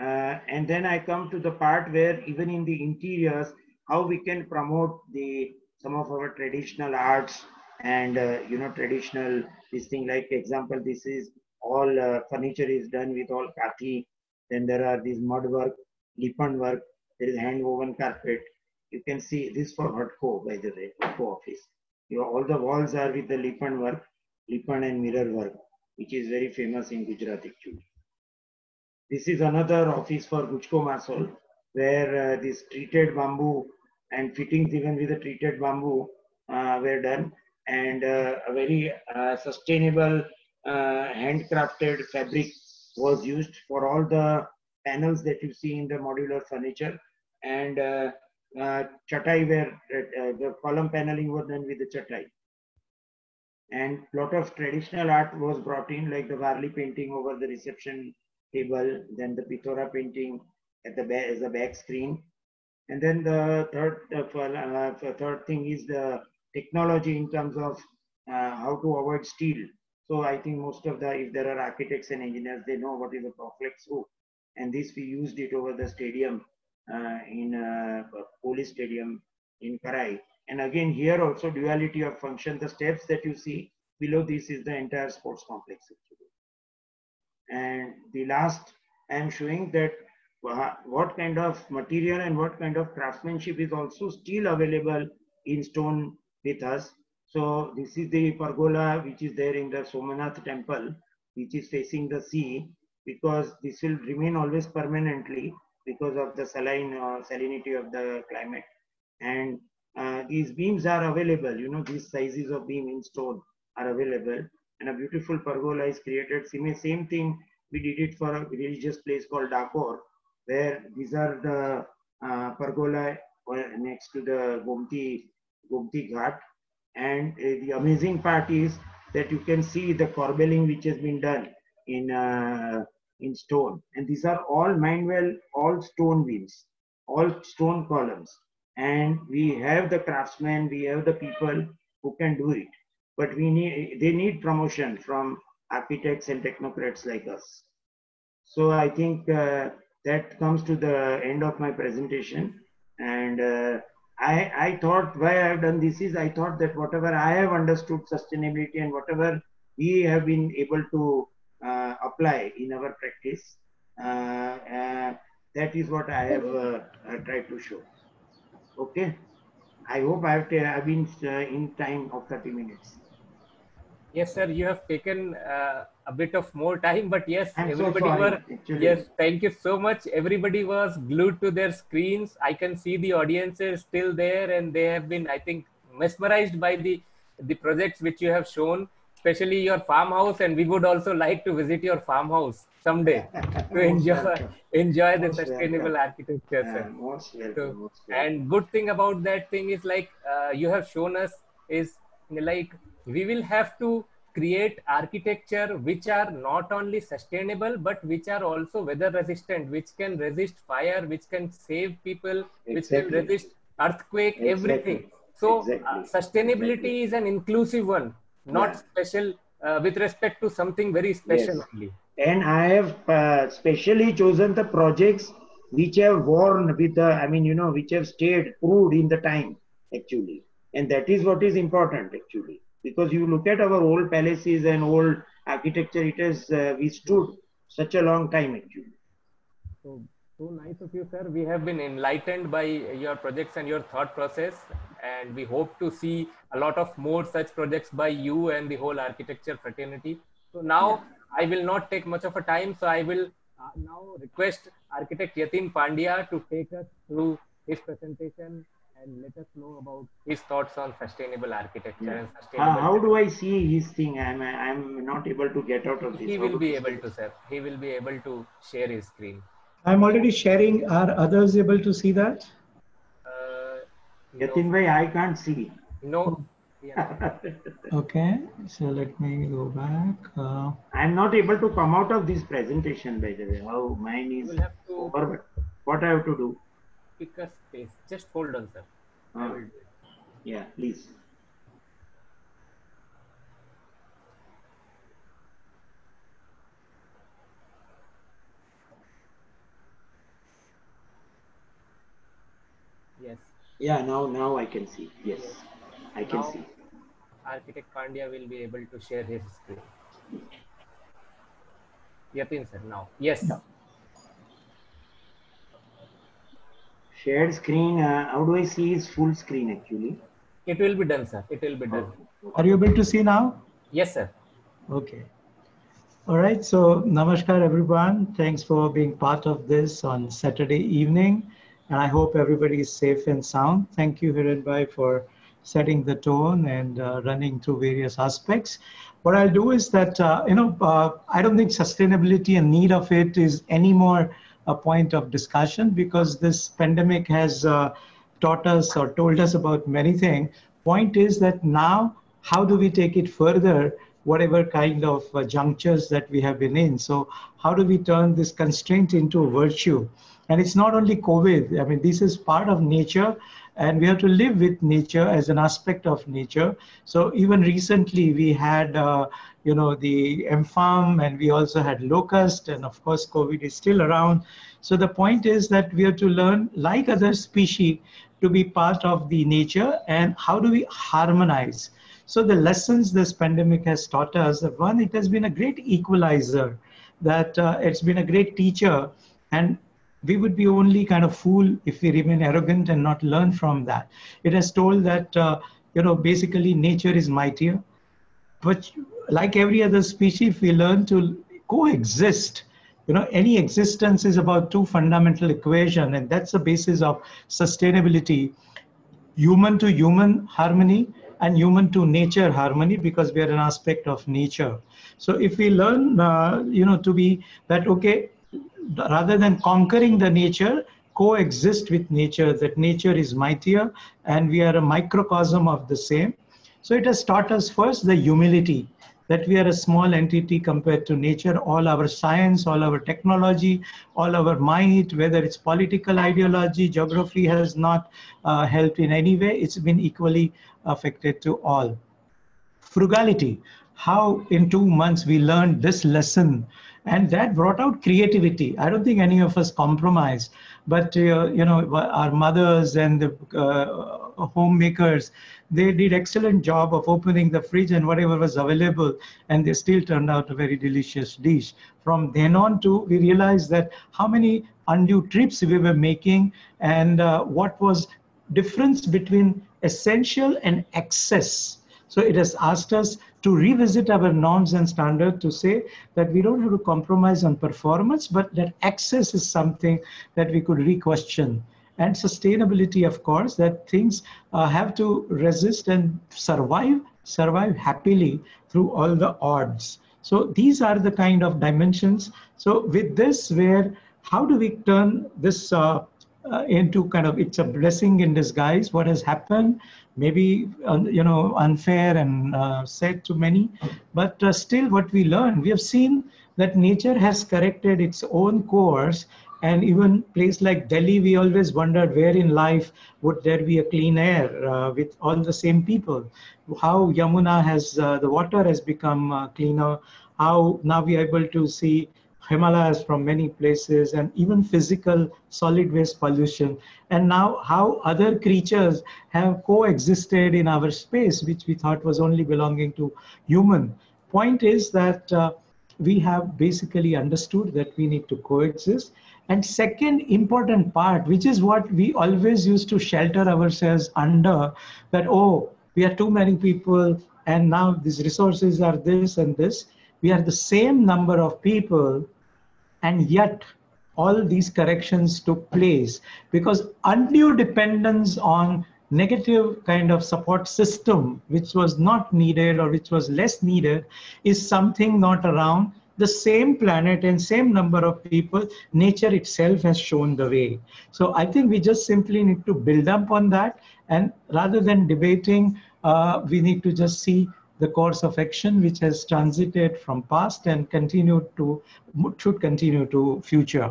Uh, and then i come to the part where even in the interiors how we can promote the some of our traditional arts and uh, you know traditional this thing like example this is all uh, furniture is done with all kathi then there are these mud work, Lipan work, there is hand woven carpet. You can see this for HUDCO, by the way, HUDCO office. You know, all the walls are with the Lipan work, Lipan and mirror work, which is very famous in Gujarat actually. This is another office for Gujcomasol, where uh, this treated bamboo and fittings even with the treated bamboo uh, were done. And uh, a very uh, sustainable handcrafted fabric was used for all the panels that you see in the modular furniture. And uh, uh, chatai were uh, the column paneling was done with the chatai. And lot of traditional art was brought in like the Warli painting over the reception table then the Pithora painting at the as a back screen and then the third uh, third thing is the technology in terms of uh, how to avoid steel so I think most of the, if there are architects and engineers, they know what is a Proflex hoop. And this we used it over the stadium uh, in uh, police stadium in Karai. And again, here also duality of function. The steps that you see below this is the entire sports complex. And the last, I am showing that what kind of material and what kind of craftsmanship is also still available in stone with us so this is the pergola which is there in the Somanath temple, which is facing the sea, because this will remain always permanently because of the saline uh, salinity of the climate. And uh, these beams are available, you know, these sizes of beam in stone are available. And a beautiful pergola is created. Same, same thing, we did it for a religious place called Dakor, where these are the uh, pergola uh, next to the Gomti, Gomti Ghat and uh, the amazing part is that you can see the corbelling which has been done in uh, in stone. And these are all manual, all stone beams, all stone columns. And we have the craftsmen, we have the people who can do it. But we need they need promotion from architects and technocrats like us. So I think uh, that comes to the end of my presentation. And uh, I, I thought why I have done this is I thought that whatever I have understood sustainability and whatever we have been able to uh, apply in our practice, uh, uh, that is what I have uh, tried to show. Okay. I hope I have, I've been in time of 30 minutes. Yes, sir. You have taken a bit of more time, but yes, I'm everybody so were. actually. Yes, thank you so much. Everybody was glued to their screens. I can see the audiences still there, and they have been, I think, mesmerized by the the projects which you have shown, especially your farmhouse. And we would also like to visit your farmhouse someday to enjoy enjoy the Most sustainable welcome. architecture. Sir. most welcome, So, welcome. and good thing about that thing is like uh, you have shown us is like we will have to create architecture which are not only sustainable but which are also weather resistant which can resist fire which can save people which can resist earthquake Exactly. everything so uh, Exactly. sustainability is an inclusive one not Yeah. special uh, with respect to something very special Yes. only And I have uh, specially chosen the projects which have worn with the, I mean, you know, which have stayed proved in the time actually. And that is what is important actually. Because you look at our old palaces and old architecture, it has uh, withstood such a long time actually. So, so nice of you, sir. We have been enlightened by your projects and your thought process, and we hope to see a lot of more such projects by you and the whole architecture fraternity. So now I will not take much of a time, so I will uh, now request architect Yatin Pandya to take us through his presentation and let us know about his thoughts on sustainable architecture Yeah. and How, sustainable. how do I see his thing? I'm I'm not able to get out of this. he How will be able see to, sir. He will be able to share his screen. I'm already sharing. Are others able to see that? Uh, it? Yatin bhai, I can't see. no, yeah. Okay, so let me go back. Uh, I'm not able to come out of this presentation by the way. How mine is will have to over. What I have to do? Pick a space. Just hold on, sir. Uh, will do it. yeah, please. Yes. Yeah, now now I can see. Yes, I can Now- see. Architect Pandya will be able to share his screen. Yatin, sir, now. Yes. Yeah. Shared screen. Uh, how do I see his full screen actually? It will be done, sir. It will be done. Okay. are you able to see now? Yes, sir. Okay. All right. So, namaskar, everyone. Thanks for being part of this on Saturday evening. And I hope everybody is safe and sound. Thank you, Hirenbhai, for setting the tone and uh, running through various aspects. What I'll do is that, uh, you know, uh, I don't think sustainability and need of it is any anymore a point of discussion because this pandemic has uh, taught us or told us about many things. Point is that now, how do we take it further? Whatever kind of uh, junctures that we have been in. So, how do we turn this constraint into a virtue? And it's not only COVID. I mean, this is part of nature, and we have to live with nature as an aspect of nature. So, even recently, we had, uh, you know, the Amphan, and we also had locust, and of course, COVID is still around. So, the point is that we have to learn, like other species, to be part of the nature, and how do we harmonize? So the lessons this pandemic has taught us, one, it has been a great equalizer, that uh, it's been a great teacher, and we would be only kind of fool if we remain arrogant and not learn from that. It has told that uh, you know basically nature is mightier, but like every other species, we learn to coexist. You know, any existence is about two fundamental equation, and that's the basis of sustainability human to human harmony and human to nature harmony because we are an aspect of nature so if we learn uh, you know to be that okay rather than conquering the nature coexist with nature that nature is mightier and we are a microcosm of the same so it has taught us first the humility that we are a small entity compared to nature. All our science, all our technology, all our might, whether it's political ideology, geography has not uh, helped in any way. It's been equally affected to all. Frugality, how in two months we learned this lesson and that brought out creativity. I don't think any of us compromised, but uh, you know our mothers and the uh, homemakers, they did excellent job of opening the fridge and whatever was available, and they still turned out a very delicious dish. From then on to we realized that how many undue trips we were making and uh, what was difference between essential and excess. So it has asked us to revisit our norms and standards to say that we don't have to compromise on performance, but that access is something that we could re-question. And sustainability, of course, that things uh, have to resist and survive, survive happily through all the odds. So these are the kind of dimensions. So with this, where how do we turn this uh, uh, into kind of it's a blessing in disguise? What has happened? Maybe uh, you know unfair and uh, said to many, but uh, still what we learn, we have seen that nature has corrected its own course. And even place like Delhi, we always wondered where in life would there be a clean air uh, with all the same people. How Yamuna has uh, the water has become uh, cleaner. How now we are able to see Himalayas from many places, and even physical solid waste pollution. And now, how other creatures have coexisted in our space, which we thought was only belonging to human. Point is that uh, we have basically understood that we need to coexist. And second important part, which is what we always used to shelter ourselves under, that, oh, we are too many people, and now these resources are this and this. We are the same number of people, and yet all these corrections took place because undue dependence on negative kind of support system which was not needed or which was less needed is something not around the same planet and same number of people nature itself has shown the way. So i think we just simply need to build up on that and rather than debating uh, we need to just see the course of action which has transited from past and continued to should continue to future.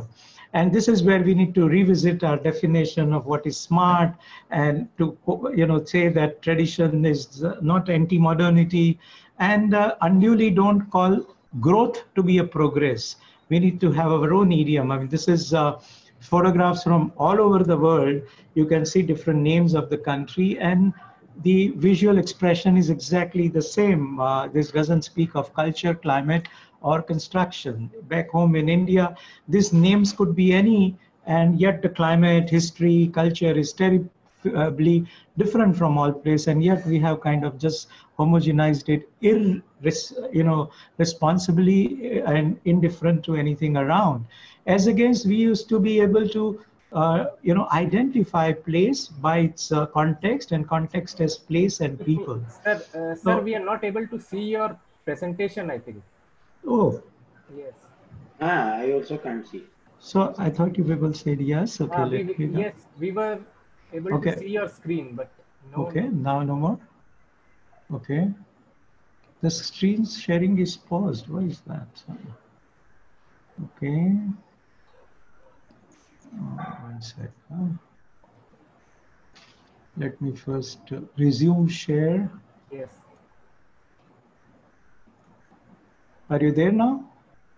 And this is where we need to revisit our definition of what is smart and to you know say that tradition is not anti-modernity and uh, unduly don't call growth to be a progress. We need to have our own idiom. I mean this is uh, photographs from all over the world. You can see different names of the country and the visual expression is exactly the same. Uh, this doesn't speak of culture, climate, or construction. Back home in India, these names could be any, and yet the climate, history, culture is terribly different from all place, and yet we have kind of just homogenized it, you know, responsibly and indifferent to anything around. As against, we used to be able to uh, you know, identify place by its uh, context and context as place and people. Sir, uh, sir, so, we are not able to see your presentation, I think. Oh. Yes. Ah, I also can't see. So I thought you people said yes. Okay. Ah, we, yes, we were able okay. to see your screen, but no. Okay, now no more. Okay. The screen sharing is paused. Why is that? Okay. One second. Let me first resume share. Yes. Are you there now?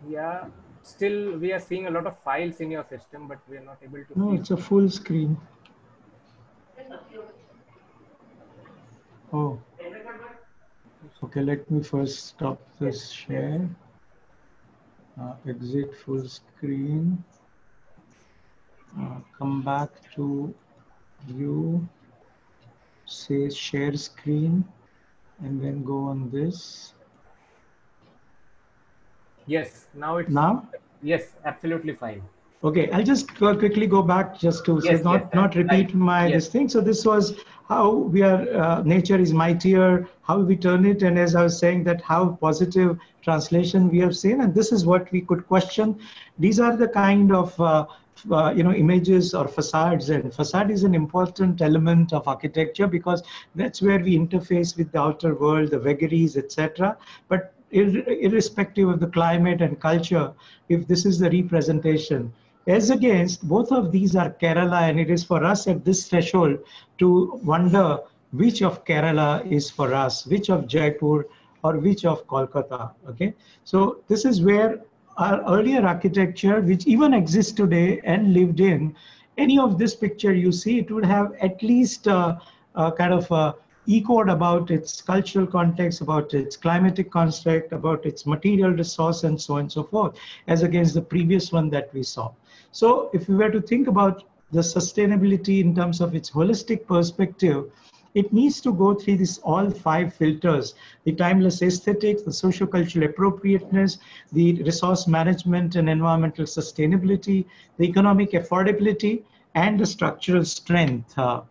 Yeah. Still, we are seeing a lot of files in your system, but we are not able to. No, it's a full screen. Oh. Okay, let me first stop this share. Uh, exit full screen uh, come back to view say share screen and then go on this. Yes now it's now? Yes absolutely fine. Okay i'll just quickly go back just to yes, not yes, not repeat right. my yes. this thing. So this was how we are uh, nature is mightier how we turn it and as i was saying that how positive translation we have seen and this is what we could question. These are the kind of uh, uh, you know images or facades. And facade is an important element of architecture because that's where we interface with the outer world the vagaries etc but ir irrespective of the climate and culture if this is the representation as against both of these are kerala and it is for us at this threshold to wonder which of kerala is for us which of jaipur or which of kolkata okay? So this is where our earlier architecture, which even exists today and lived in, any of this picture you see, it would have at least a, a kind of a echoed about its cultural context, about its climatic construct, about its material resource, and so on and so forth, as against the previous one that we saw. So if we were to think about the sustainability in terms of its holistic perspective, it needs to go through these all five filters the timeless aesthetics the socio-cultural appropriateness the resource management and environmental sustainability the economic affordability and the structural strength. Uh,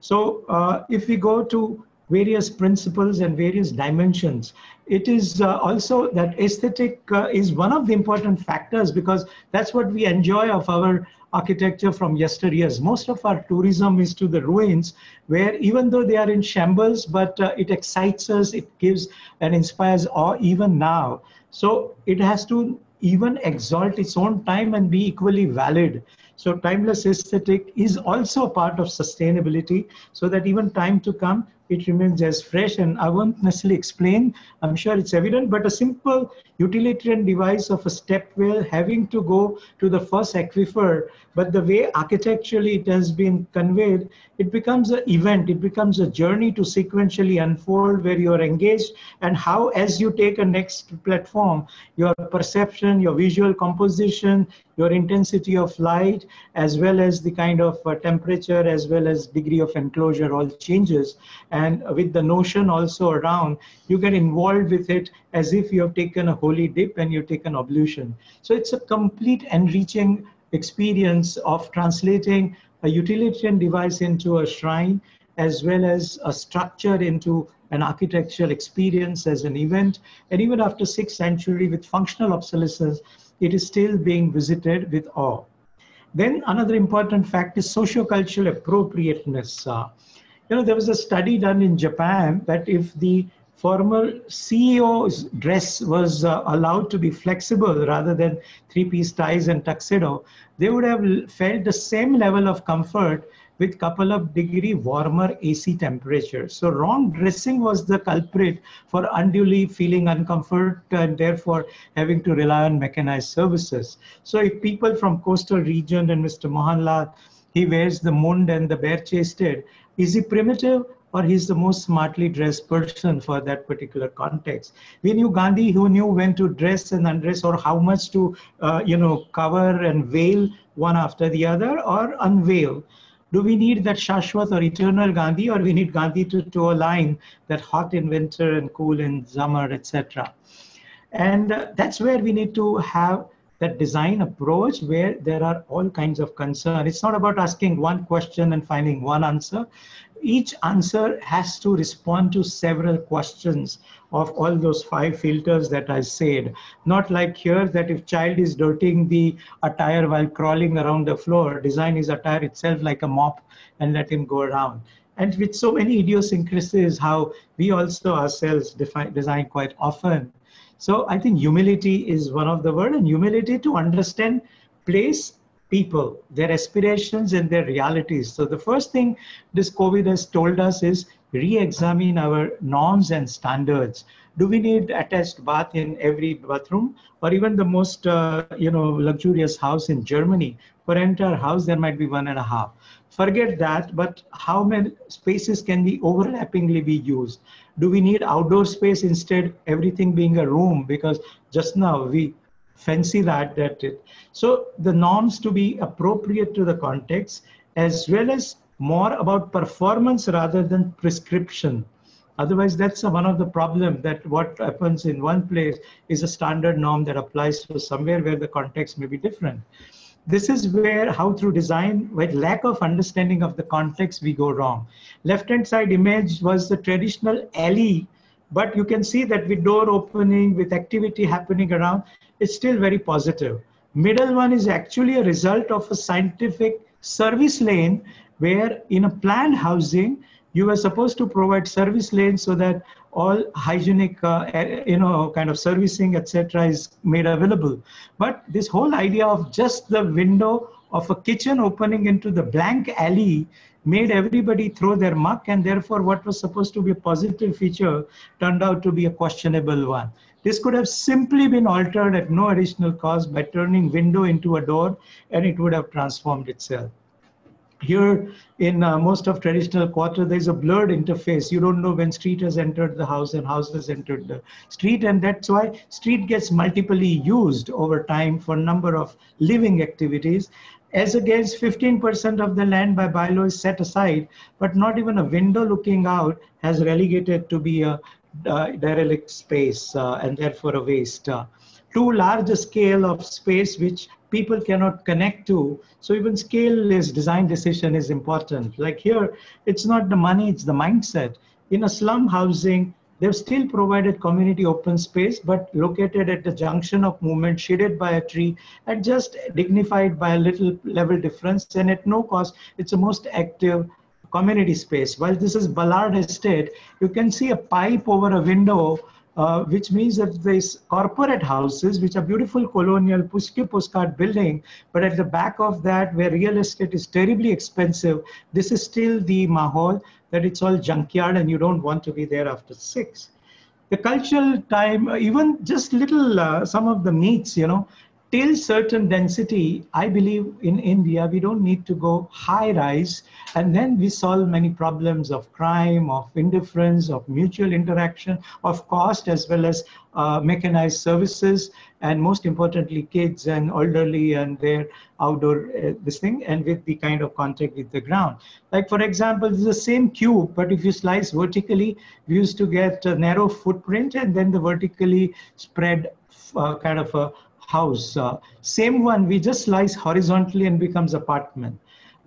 so uh, if we go to various principles and various dimensions it is uh, also that aesthetic uh, is one of the important factors because that's what we enjoy of our architecture from yesteryears. Most of our tourism is to the ruins, where even though they are in shambles, but uh, it excites us, it gives and inspires awe even now. So it has to even exalt its own time and be equally valid. So timeless aesthetic is also part of sustainability so that even time to come, it remains as fresh. And I won't necessarily explain, I'm sure it's evident, but a simple utilitarian device of a step well having to go to the first aquifer, but the way architecturally it has been conveyed, it becomes an event, it becomes a journey to sequentially unfold where you're engaged and how as you take a next platform, your perception, your visual composition, your intensity of light, as well as the kind of uh, temperature, as well as degree of enclosure all changes. And with the notion also around, you get involved with it as if you have taken a holy dip and you've taken ablution. So it's a complete enriching experience of translating a utilitarian device into a shrine, as well as a structure into an architectural experience as an event. And even after sixth century with functional obsolescence, it is still being visited with awe. Then another important fact is sociocultural appropriateness. Uh, you know, there was a study done in Japan that if the former CEO's dress was uh, allowed to be flexible rather than three-piece ties and tuxedo, they would have felt the same level of comfort with couple of degree warmer AC temperature. So wrong dressing was the culprit for unduly feeling uncomfort and therefore having to rely on mechanized services. So if people from coastal region and Mr. Mohanlal, he wears the mund and the bare chested, is he primitive or he's the most smartly dressed person for that particular context. We knew Gandhi who knew when to dress and undress or how much to, uh, you know, cover and veil one after the other or unveil do we need that Shashwat or eternal Gandhi, or we need Gandhi to, to align that hot in winter and cool in summer, etc. And uh, that's where we need to have that design approach where there are all kinds of concern. It's not about asking one question and finding one answer. Each answer has to respond to several questions of all those five filters that I said. Not like here that if child is dirtying the attire while crawling around the floor, design his attire itself like a mop and let him go around. And with so many idiosyncrasies, how we also ourselves define, design quite often. So I think humility is one of the word and humility to understand place people, their aspirations and their realities. So the first thing this COVID has told us is re-examine our norms and standards. Do we need attached bath in every bathroom or even the most, uh, you know, luxurious house in Germany? For entire house, there might be one and a half. Forget that, but how many spaces can be overlappingly be used? Do we need outdoor space instead everything being a room? Because just now we fancy that that it. So the norms to be appropriate to the context as well as more about performance rather than prescription. Otherwise that's a, one of the problem that what happens in one place is a standard norm that applies to somewhere where the context may be different. This is where how through design with lack of understanding of the context we go wrong. Left hand side image was the traditional alley but you can see that with door opening with activity happening around it's still very positive. Middle one is actually a result of a scientific service lane where in a planned housing, you were supposed to provide service lanes so that all hygienic, uh, you know, kind of servicing, etc., is made available. But this whole idea of just the window of a kitchen opening into the blank alley made everybody throw their muck, and therefore, what was supposed to be a positive feature turned out to be a questionable one. This could have simply been altered at no additional cost by turning window into a door and it would have transformed itself. Here in uh, most of traditional quarter, there's a blurred interface. You don't know when street has entered the house and house has entered the street. And that's why street gets multiply used over time for a number of living activities as against 15% of the land by bylaw is set aside, but not even a window looking out has relegated to be a derelict space uh, and therefore a waste. Uh, too large a scale of space which people cannot connect to. So even scale is design decision is important. Like here, it's not the money, it's the mindset. In a slum housing, they've still provided community open space, but located at the junction of movement, shaded by a tree, and just dignified by a little level difference. And at no cost, it's the most active community space. While this is Ballard Estate, you can see a pipe over a window uh, which means that these corporate houses, which are beautiful colonial pushki postcard building, but at the back of that, where real estate is terribly expensive, this is still the mahal that it's all junkyard and you don't want to be there after six. The cultural time, even just little, uh, some of the meats, you know, till certain density, I believe in India, we don't need to go high rise and then we solve many problems of crime, of indifference, of mutual interaction, of cost, as well as uh, mechanized services, and most importantly, kids and elderly and their outdoor uh, this thing, and with the kind of contact with the ground. Like for example, this is the same cube, but if you slice vertically, we used to get a narrow footprint and then the vertically spread uh, kind of a house. Uh, same one, we just slice horizontally and becomes apartment.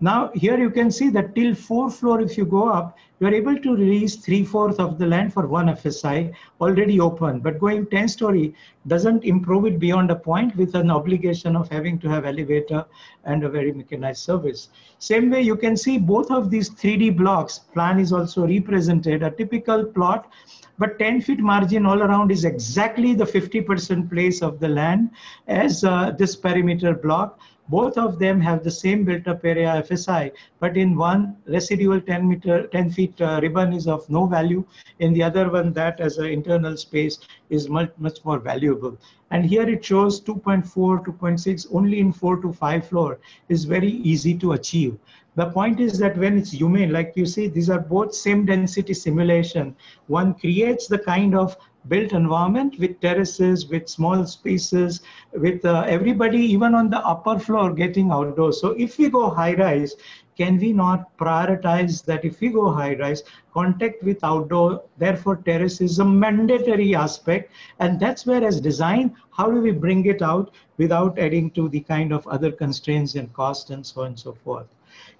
Now here you can see that till four floor, if you go up, you are able to release three fourths of the land for one FSI already open. But going 10 story doesn't improve it beyond a point with an obligation of having to have elevator and a very mechanized service. Same way you can see both of these 3D blocks plan is also represented a typical plot but 10 feet margin all around is exactly the 50% place of the land as uh, this perimeter block both of them have the same built up area FSI, but in one residual 10 meter, 10 feet uh, ribbon is of no value. In the other one, that as an internal space is much, much more valuable. And here it shows 2.4, 2.6 only in four to five floor is very easy to achieve. The point is that when it's humane, like you see, these are both same density simulation. One creates the kind of built environment with terraces, with small spaces, with uh, everybody even on the upper floor getting outdoors. So if we go high rise, can we not prioritize that if we go high rise, contact with outdoor, therefore terrace is a mandatory aspect. And that's where as design, how do we bring it out without adding to the kind of other constraints and cost and so on and so forth,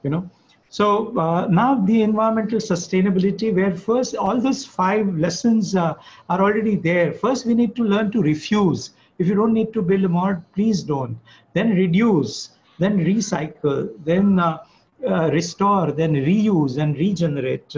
you know? So uh, now the environmental sustainability, where first all those five lessons uh, are already there. First, we need to learn to refuse. If you don't need to build more, please don't. Then reduce, then recycle, then uh, uh restore, then reuse and regenerate.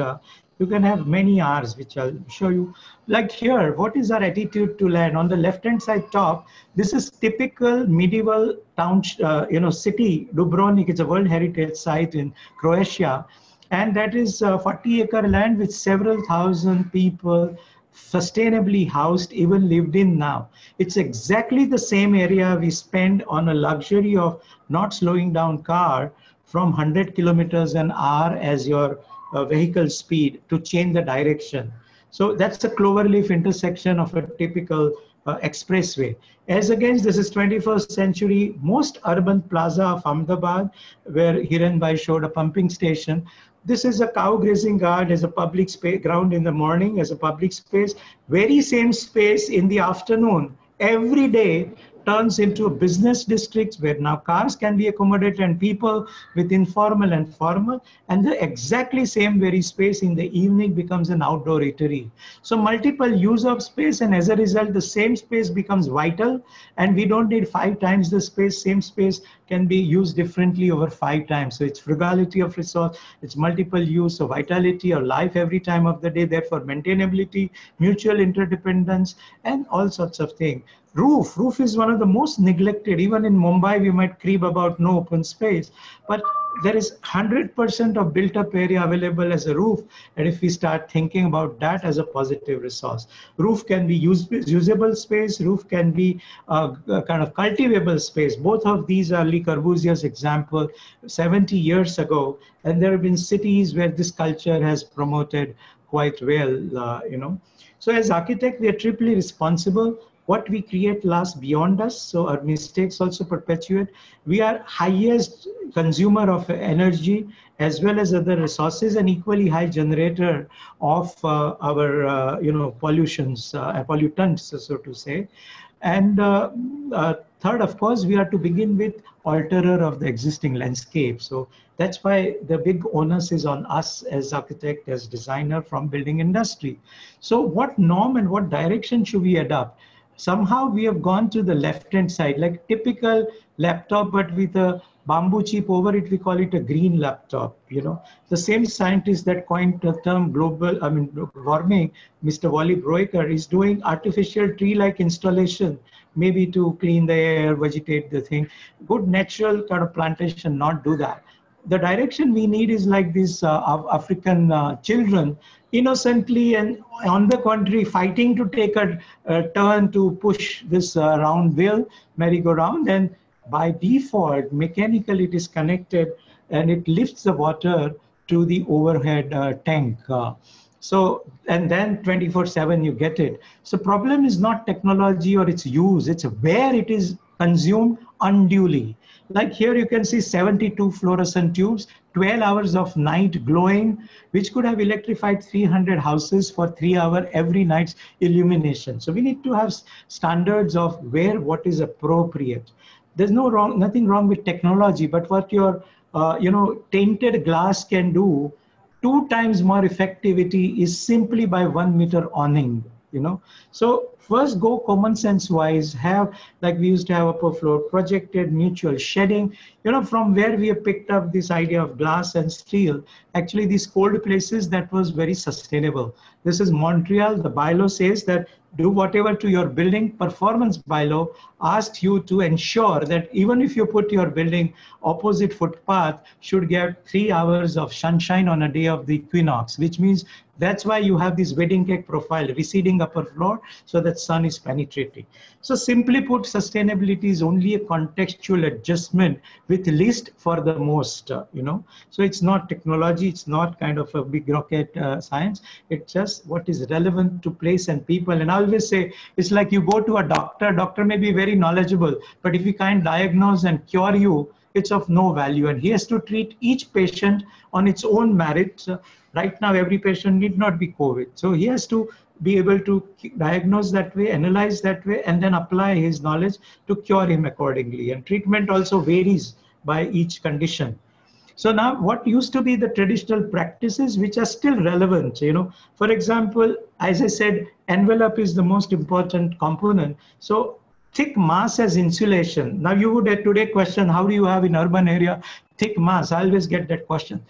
Uh, you can have many R's, which I'll show you. Like here, what is our attitude to land? On the left-hand side top, this is typical medieval town, uh, you know, city, Dubrovnik. It's a World Heritage Site in Croatia. And that is 40 acre land with several thousand people sustainably housed, even lived in now. It's exactly the same area we spend on a luxury of not slowing down car from 100 kilometers an hour as your vehicle speed to change the direction. So that's the cloverleaf intersection of a typical uh, expressway. As against this is 21st century, most urban plaza of Ahmedabad, where Hirenbhai showed a pumping station. This is a cow grazing guard as a public space ground in the morning as a public space. Very same space in the afternoon. Every day, turns into a business districts where now cars can be accommodated and people with informal and formal and the exactly same very space in the evening becomes an outdoor eatery. So multiple use of space and as a result the same space becomes vital and we don't need five times the space, same space can be used differently over five times. So it's frugality of resource, it's multiple use, so vitality of life every time of the day, therefore maintainability, mutual interdependence, and all sorts of things. Roof, roof is one of the most neglected. Even in Mumbai, we might creep about no open space, but there is 100% of built up area available as a roof. And if we start thinking about that as a positive resource, roof can be use, usable space, roof can be a, a kind of cultivable space. Both of these are Le Corbusier's example 70 years ago. And there have been cities where this culture has promoted quite well, uh, you know. So as architect, we are triply responsible what we create lasts beyond us so our mistakes also perpetuate. We are highest consumer of energy as well as other resources and equally high generator of uh, our uh, you know pollutions uh, pollutants so to say. And uh, uh, third of course we are to begin with alterer of the existing landscape. So that's why the big onus is on us as architect as designer from building industry. So what norm and what direction should we adopt somehow we have gone to the left hand side like typical laptop but with a bamboo chip over it, we call it a green laptop, you know. The same scientist that coined the term global, I mean, warming, Mr. Wally Broecker is doing artificial tree-like installation, maybe to clean the air, vegetate the thing. Good natural kind of plantation, not do that the direction we need is like these uh, African uh, children innocently and on the contrary fighting to take a, a turn to push this uh, round wheel merry-go-round. And by default mechanically it is connected and it lifts the water to the overhead uh, tank uh, so and then 24 7 you get it. So problem is not technology or its use it's where it is consumed unduly like here you can see 72 fluorescent tubes, 12 hours of night glowing, which could have electrified 300 houses for three hour every night's illumination. So we need to have standards of where what is appropriate. There's no wrong, nothing wrong with technology, but what your, uh, you know, tainted glass can do, two times more effectivity is simply by one meter awning you know. So first go common sense wise have like we used to have upper floor projected mutual shedding. You know from where we have picked up this idea of glass and steel actually these cold places that was very sustainable. This is montreal the bylaw says that do whatever to your building performance bylaw asks you to ensure that even if you put your building opposite footpath should get three hours of sunshine on a day of the equinox which means that's why you have this wedding cake profile, receding upper floor, so that sun is penetrating. So simply put, sustainability is only a contextual adjustment with least for the most, uh, you know. So it's not technology, it's not kind of a big rocket uh, science. It's just what is relevant to place and people. And I always say, it's like you go to a doctor, doctor may be very knowledgeable, but if he can't diagnose and cure you, it's of no value. And he has to treat each patient on its own merit. Uh, right now, every patient need not be COVID. So he has to be able to diagnose that way, analyze that way, and then apply his knowledge to cure him accordingly. And treatment also varies by each condition. So now what used to be the traditional practices which are still relevant, you know, for example, as I said, envelope is the most important component. So thick mass as insulation. Now you would today question, how do you have in urban area thick mass? I always get that question.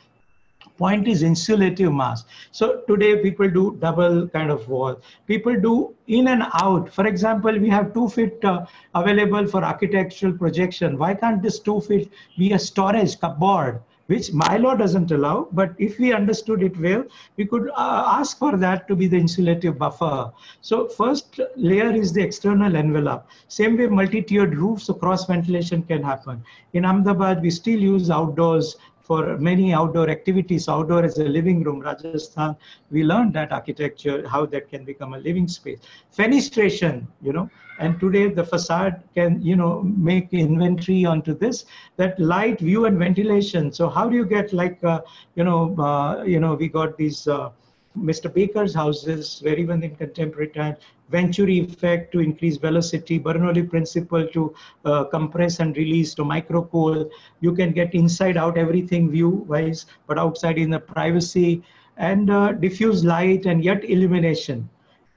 Point is insulative mass. So today people do double kind of wall. People do in and out. For example, we have two feet uh, available for architectural projection. Why can't this two feet be a storage cupboard? Which my law doesn't allow. But if we understood it well, we could uh, ask for that to be the insulative buffer. So first layer is the external envelope. Same way multi-tiered roofs, cross ventilation can happen. In Ahmedabad, we still use outdoors for many outdoor activities, outdoor as a living room, Rajasthan, we learned that architecture, how that can become a living space. Fenestration, you know, and today the facade can, you know, make inventory onto this, that light, view and ventilation. So how do you get like, uh, you know, uh, you know, we got these, uh, Mr. Baker's houses, where even in contemporary times, Venturi effect to increase velocity, Bernoulli principle to uh, compress and release to microcool. You can get inside out everything view wise, but outside in the privacy and uh, diffuse light and yet illumination.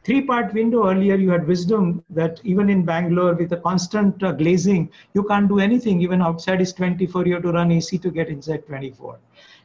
Three part window earlier, you had wisdom that even in Bangalore with the constant uh, glazing, you can't do anything. Even outside is 24, you have to run AC to get inside 24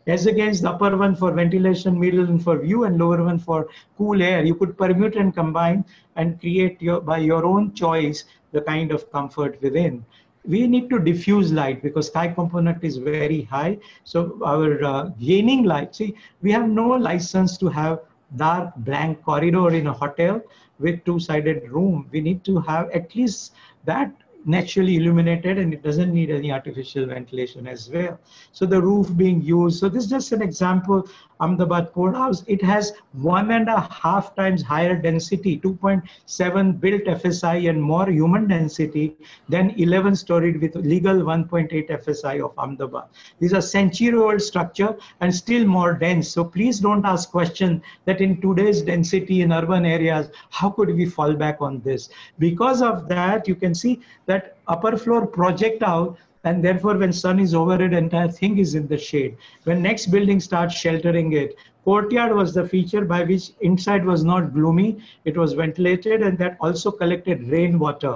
as against the upper one for ventilation, middle one for view, and lower one for cool air. You could permute and combine and create your, by your own choice the kind of comfort within. We need to diffuse light because sky component is very high. So our uh, gaining light, see, we have no license to have dark blank corridor in a hotel with two-sided room. We need to have at least that naturally illuminated and it doesn't need any artificial ventilation as well. So the roof being used. So this is just an example. Ahmedabad Pol House, it has one and a half times higher density, 2.7 built FSI and more human density than 11 storied with legal 1.8 FSI of Ahmedabad. These are century old structure and still more dense. So please don't ask question that in today's density in urban areas, how could we fall back on this? Because of that, you can see that that upper floor project out and therefore when sun is over it entire thing is in the shade when next building starts sheltering it courtyard was the feature by which inside was not gloomy it was ventilated and that also collected rainwater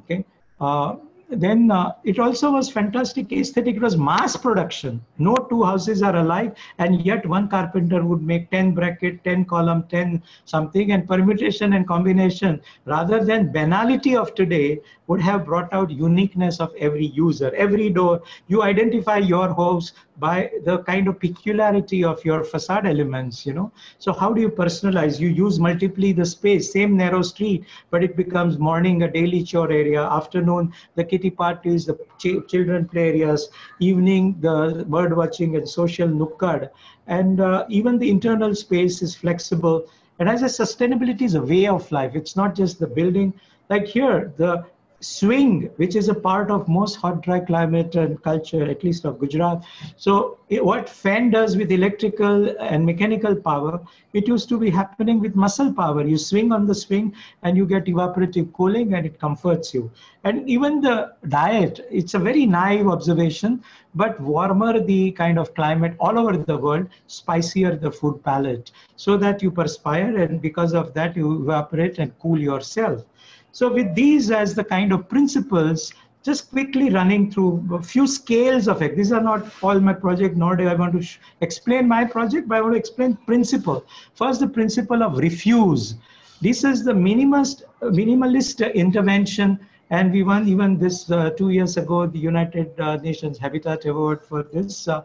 okay uh, then uh, it also was fantastic aesthetic. It was mass production. No two houses are alike, and yet one carpenter would make 10 bracket, 10 column, 10 something, and permutation and combination, rather than banality of today, would have brought out uniqueness of every user. Every door, you identify your house by the kind of peculiarity of your facade elements, you know. So how do you personalize? You use multiply the space, same narrow street, but it becomes morning a daily chore area, afternoon the kitty parties, the ch children play areas, evening the bird watching and social nukkad. And uh, even the internal space is flexible. And as a sustainability is a way of life. It's not just the building. Like here, the swing, which is a part of most hot, dry climate and culture, at least of Gujarat. So it, what fan does with electrical and mechanical power, it used to be happening with muscle power. You swing on the swing and you get evaporative cooling and it comforts you. And even the diet, it's a very naive observation, but warmer the kind of climate all over the world, spicier the food palate so that you perspire and because of that you evaporate and cool yourself. So with these as the kind of principles, just quickly running through a few scales of it. These are not all my project, nor do I want to explain my project, but I want to explain principle. First, the principle of refuse. This is the minimalist, minimalist intervention and we won even this uh, two years ago, the United uh, Nations Habitat Award for this. Uh,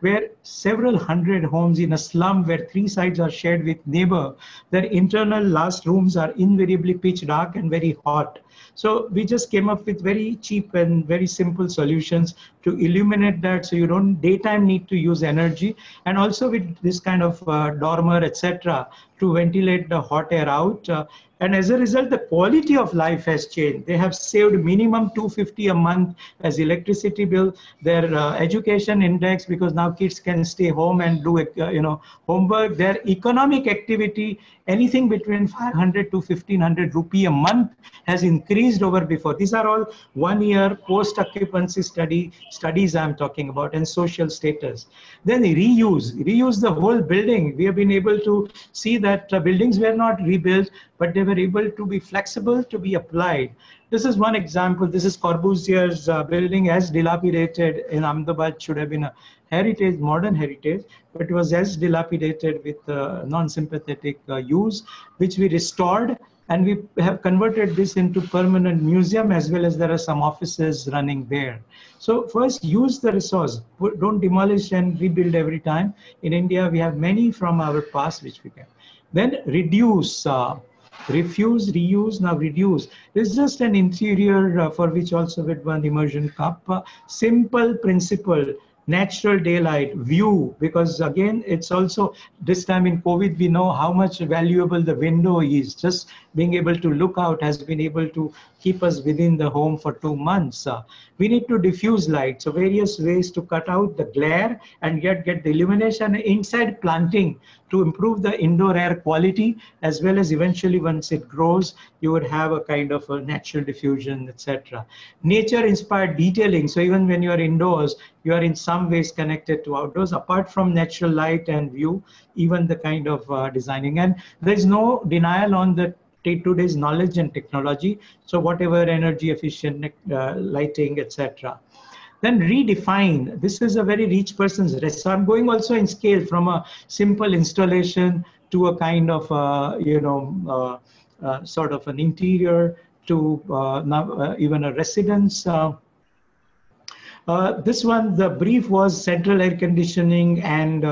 where several hundred homes in a slum where three sides are shared with neighbor, their internal last rooms are invariably pitch dark and very hot. So we just came up with very cheap and very simple solutions to illuminate that so you don't daytime need to use energy and also with this kind of uh, dormer etc to ventilate the hot air out uh, and as a result, the quality of life has changed. They have saved minimum 250 a month as electricity bill, their uh, education index, because now kids can stay home and do, uh, you know, homework. Their economic activity, anything between 500 to 1500 rupee a month has increased over before. These are all one year post occupancy study studies I'm talking about and social status. Then reuse, reuse the whole building. We have been able to see that uh, buildings were not rebuilt, but they were able to be flexible to be applied. This is one example. This is Corbusier's uh, building as dilapidated in Ahmedabad should have been a heritage, modern heritage, but was as dilapidated with uh, non-sympathetic uh, use, which we restored and we have converted this into permanent museum as well as there are some offices running there. So first use the resource, don't demolish and rebuild every time. In India, we have many from our past which we can. Then reduce, uh, refuse, reuse, now reduce. It's just an interior uh, for which also with one immersion cup. Uh, simple principle, natural daylight view because again it's also this time in covid we know how much valuable the window is. Just being able to look out has been able to keep us within the home for two months uh, we need to diffuse light so various ways to cut out the glare and yet get the illumination inside planting to improve the indoor air quality as well as eventually once it grows you would have a kind of a natural diffusion etc nature inspired detailing so even when you are indoors you are in some ways connected to outdoors apart from natural light and view even the kind of uh, designing. And there is no denial on the today's knowledge and technology so whatever energy efficient uh, lighting etc then redefine. This is a very rich person's rest. So I'm going also in scale from a simple installation to a kind of, uh, you know, uh, uh, sort of an interior to uh, now, uh, even a residence. This one, the brief was central air conditioning and,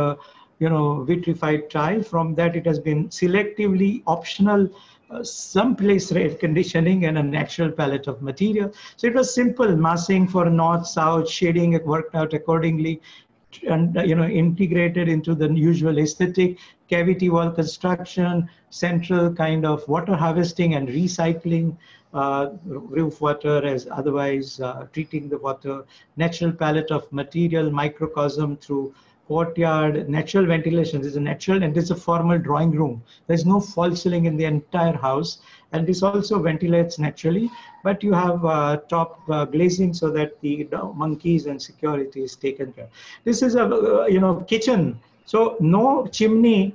you know, vitrified tile. From that, it has been selectively optional uh, some place air conditioning and a natural palette of material. So it was simple massing for north, south, shading it worked out accordingly and uh, you know integrated into the usual aesthetic cavity wall construction central kind of water harvesting and recycling uh, roof water as otherwise uh, treating the water natural palette of material microcosm through courtyard, natural ventilation. This is a natural and this is a formal drawing room. There's no false ceiling in the entire house. And this also ventilates naturally, but you have uh, top uh, glazing so that the monkeys and security is taken care. This is a, uh, you know, kitchen. So no chimney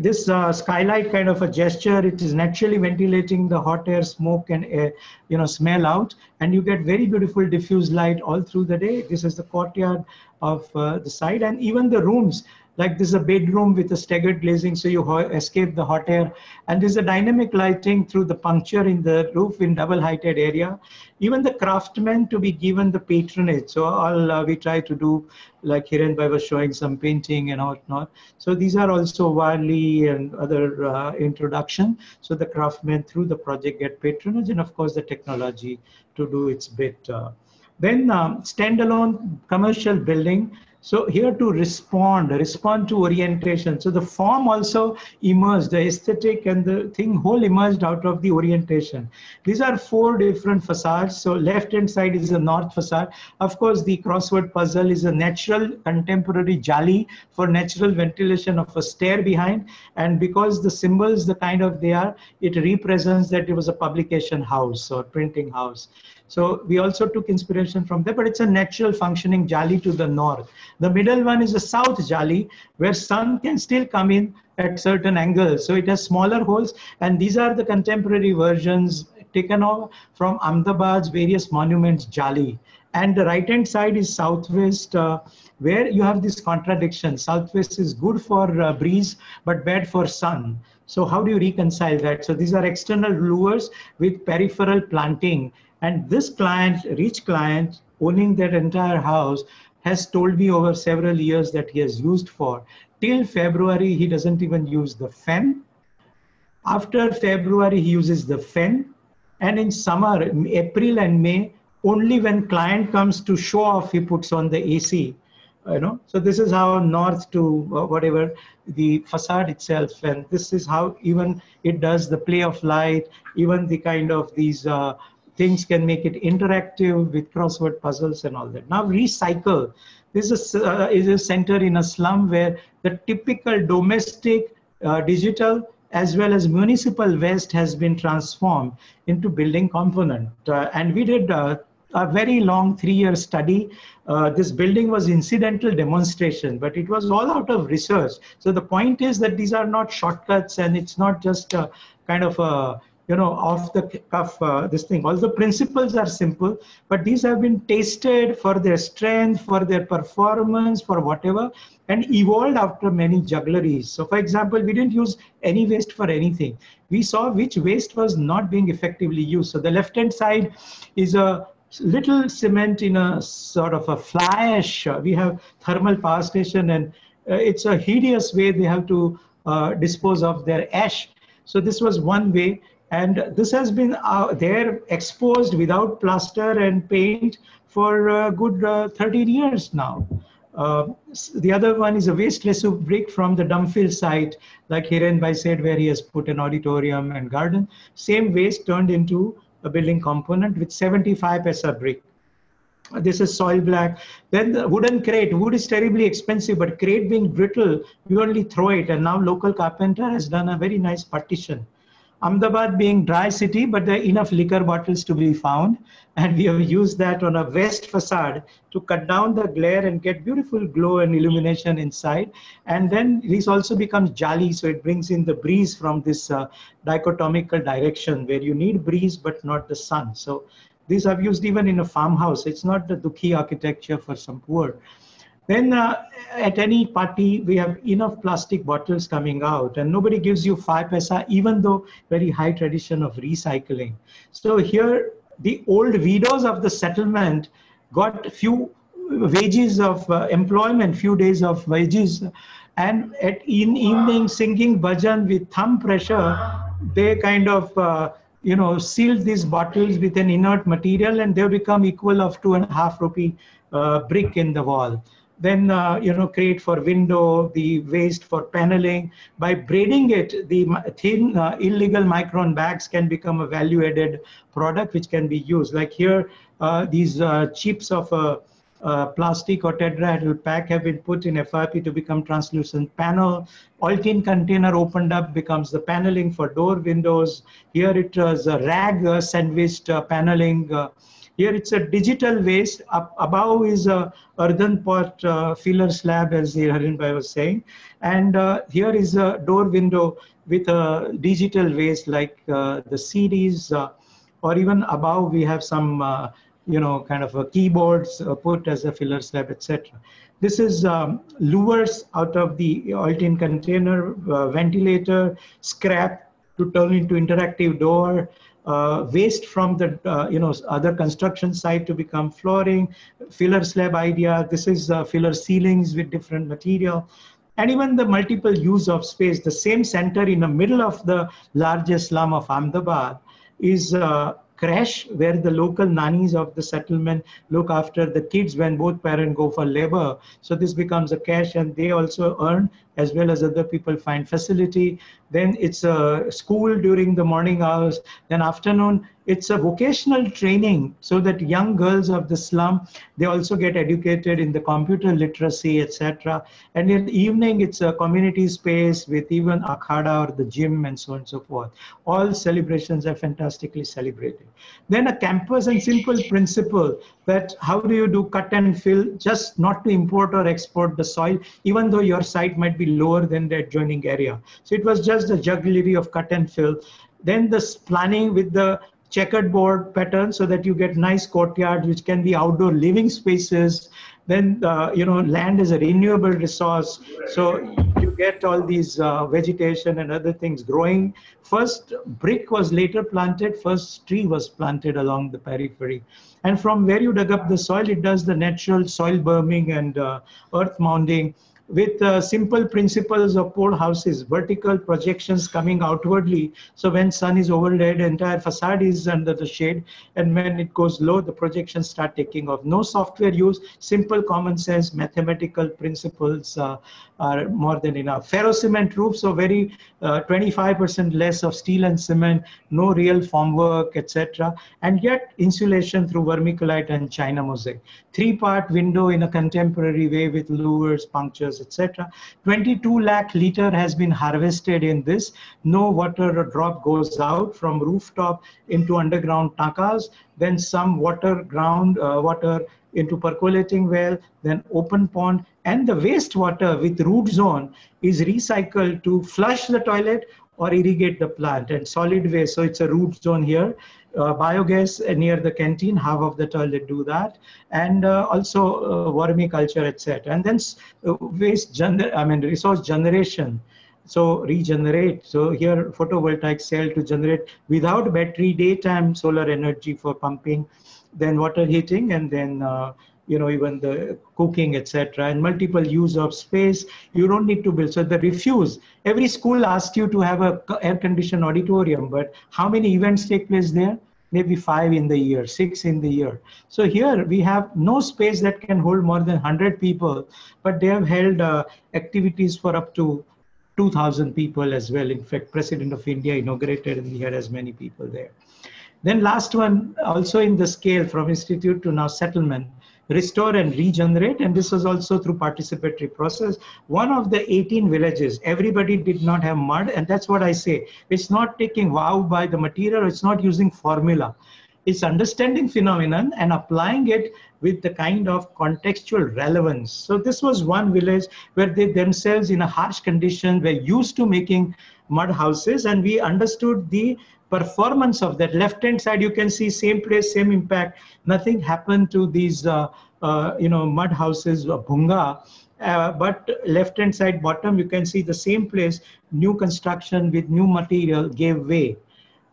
this uh, skylight kind of a gesture it is naturally ventilating the hot air smoke and air you know smell out. And you get very beautiful diffuse light all through the day. This is the courtyard of uh, the side. And even the rooms like this is a bedroom with a staggered glazing so you escape the hot air. And there's a dynamic lighting through the puncture in the roof in double heighted area. Even the craftsmen to be given the patronage. So all uh, we try to do like Hiren Bhai was showing some painting and whatnot. So these are also Warli and other uh, introduction. So the craftsmen through the project get patronage and of course the technology to do its bit uh, then um, standalone commercial building so here to respond, respond to orientation. So the form also emerged, the aesthetic and the thing whole emerged out of the orientation. These are four different facades. So left hand side is the north facade. Of course, the crossword puzzle is a natural contemporary jali for natural ventilation of a stair behind. And because the symbols, the kind of they are, it represents that it was a publication house or printing house. So we also took inspiration from there, but it's a natural functioning jali to the north. The middle one is a south jali where sun can still come in at certain angles. So it has smaller holes and these are the contemporary versions taken off from Ahmedabad's various monuments jali. And the right hand side is southwest uh, where you have this contradiction. Southwest is good for uh, breeze but bad for sun. So how do you reconcile that? So these are external louvers with peripheral planting and this client, rich client, owning that entire house, has told me over several years that he has used for. Till February, he doesn't even use the fan. After February, he uses the fan. And in summer, April and May, only when client comes to show off, he puts on the AC. You know, so this is how north to uh, whatever the facade itself, and this is how even it does the play of light, even the kind of these uh, things can make it interactive with crossword puzzles and all that. Now recycle. This is a, uh, is a center in a slum where the typical domestic uh, digital as well as municipal waste has been transformed into building component. Uh, and we did uh, a very long three-year study. Uh, this building was incidental demonstration, but it was all out of research. So the point is that these are not shortcuts and it's not just a kind of a you know, off the cuff, uh, this thing. All the principles are simple, but these have been tested for their strength, for their performance, for whatever, and evolved after many juggleries. So, for example, we didn't use any waste for anything. We saw which waste was not being effectively used. So, the left hand side is a little cement in a sort of a fly ash. We have thermal power station, and uh, it's a hideous way they have to uh, dispose of their ash. So, this was one way and this has been uh, there exposed without plaster and paint for a good uh, 13 years now. Uh, the other one is a waste residue brick from the Dumphill site, like Hiren Bhai said, where he has put an auditorium and garden. Same waste turned into a building component with 75 paisa brick. This is soil black. Then the wooden crate. Wood is terribly expensive, but crate being brittle, you only throw it. And now local carpenter has done a very nice partition. Ahmedabad being dry city, but there are enough liquor bottles to be found. And we have used that on a west facade to cut down the glare and get beautiful glow and illumination inside. And then this also becomes jali, so it brings in the breeze from this uh, dichotomical direction where you need breeze but not the sun. So these I've used even in a farmhouse. It's not the Dukhi architecture for some poor. Then uh, at any party, we have enough plastic bottles coming out and nobody gives you five paisa, even though very high tradition of recycling. So here, the old widows of the settlement got few wages of uh, employment, few days of wages. And at in evening singing bhajan with thumb pressure, they kind of uh, you know, sealed these bottles with an inert material and they become equal of two and a half rupee uh, brick in the wall then uh, you know create for window the waste for paneling by braiding it the thin uh, illegal micron bags can become a value added product which can be used like here uh, these uh, chips of a uh, plastic or tetrahedral pack have been put in FRP to become translucent panel. All-tin container opened up becomes the paneling for door windows. Here it was a rag uh, sandwiched paneling Here it's a digital waste. Up above is a earthen pot uh, filler slab, as the Hirenbhai was saying. And uh, here is a door window with a digital waste like uh, the CDs, uh, or even above we have some, uh, you know, kind of keyboards put as a filler slab, etc. This is um, louvers out of the oil container, ventilator, scrap to turn into interactive door, uh, waste from the uh, you know other construction site to become flooring, filler slab idea. This is uh, filler ceilings with different material. And even the multiple use of space, the same center in the middle of the largest slum of Ahmedabad is creche where the local nannies of the settlement look after the kids when both parents go for labor. So this becomes a cash and they also earn as well as other people find facility. Then it's a school during the morning hours. Then afternoon, it's a vocational training so that young girls of the slum, they also get educated in the computer literacy, etc. And in the evening, it's a community space with even akhada or the gym and so on and so forth. All celebrations are fantastically celebrated. Then a campus and simple principle that how do you do cut and fill just not to import or export the soil, even though your site might be lower than the adjoining area. So it was just the jugglery of cut and fill. Then the planning with the checkered board pattern so that you get nice courtyards which can be outdoor living spaces. Then uh, you know land is a renewable resource. So you get all these uh, vegetation and other things growing. First brick was later planted. First tree was planted along the periphery. And from where you dug up the soil it does the natural soil berming and uh, earth mounding with uh, simple principles of pol houses, vertical projections coming outwardly. So when sun is overhead, entire facade is under the shade. And when it goes low, the projections start taking off. No software use, simple common sense, mathematical principles uh, are more than enough. Ferro cement roof, so very 25% uh, less of steel and cement, no real formwork, etc. And yet insulation through vermiculite and China mosaic. Three-part window in a contemporary way with louvers, punctures, etc. 22 lakh liter has been harvested in this. No water drop goes out from rooftop into underground takas. Then some water ground uh, water into percolating well, then open pond, and the wastewater with root zone is recycled to flush the toilet or irrigate the plant and solid waste. So it's a root zone here. Uh, biogas near the canteen, half of the toilet do that, and uh, also uh, vermiculture, etc. And then uh, waste, gener- I mean resource generation. So regenerate. So here photovoltaic cell to generate without battery, daytime solar energy for pumping, then water heating, and then uh, you know, even the cooking, etc., and multiple use of space. You don't need to build. So the refuse. Every school asks you to have a air-conditioned auditorium, but how many events take place there? Maybe five in the year, six in the year. So here we have no space that can hold more than 100 people, but they have held uh, activities for up to 2,000 people as well. In fact, President of India inaugurated and we had as many people there. Then last one, also in the scale from institute to now settlement, restore and regenerate. And this was also through participatory process. One of the 18 villages, everybody did not have mud. And that's what I say. It's not taking wow by the material. It's not using formula. It's understanding phenomenon and applying it with the kind of contextual relevance. So this was one village where they themselves in a harsh condition were used to making mud houses and we understood the performance of that left hand side you can see same place same impact. Nothing happened to these uh, uh, you know mud houses uh, bhunga. Uh, but left hand side bottom you can see the same place new construction with new material gave way.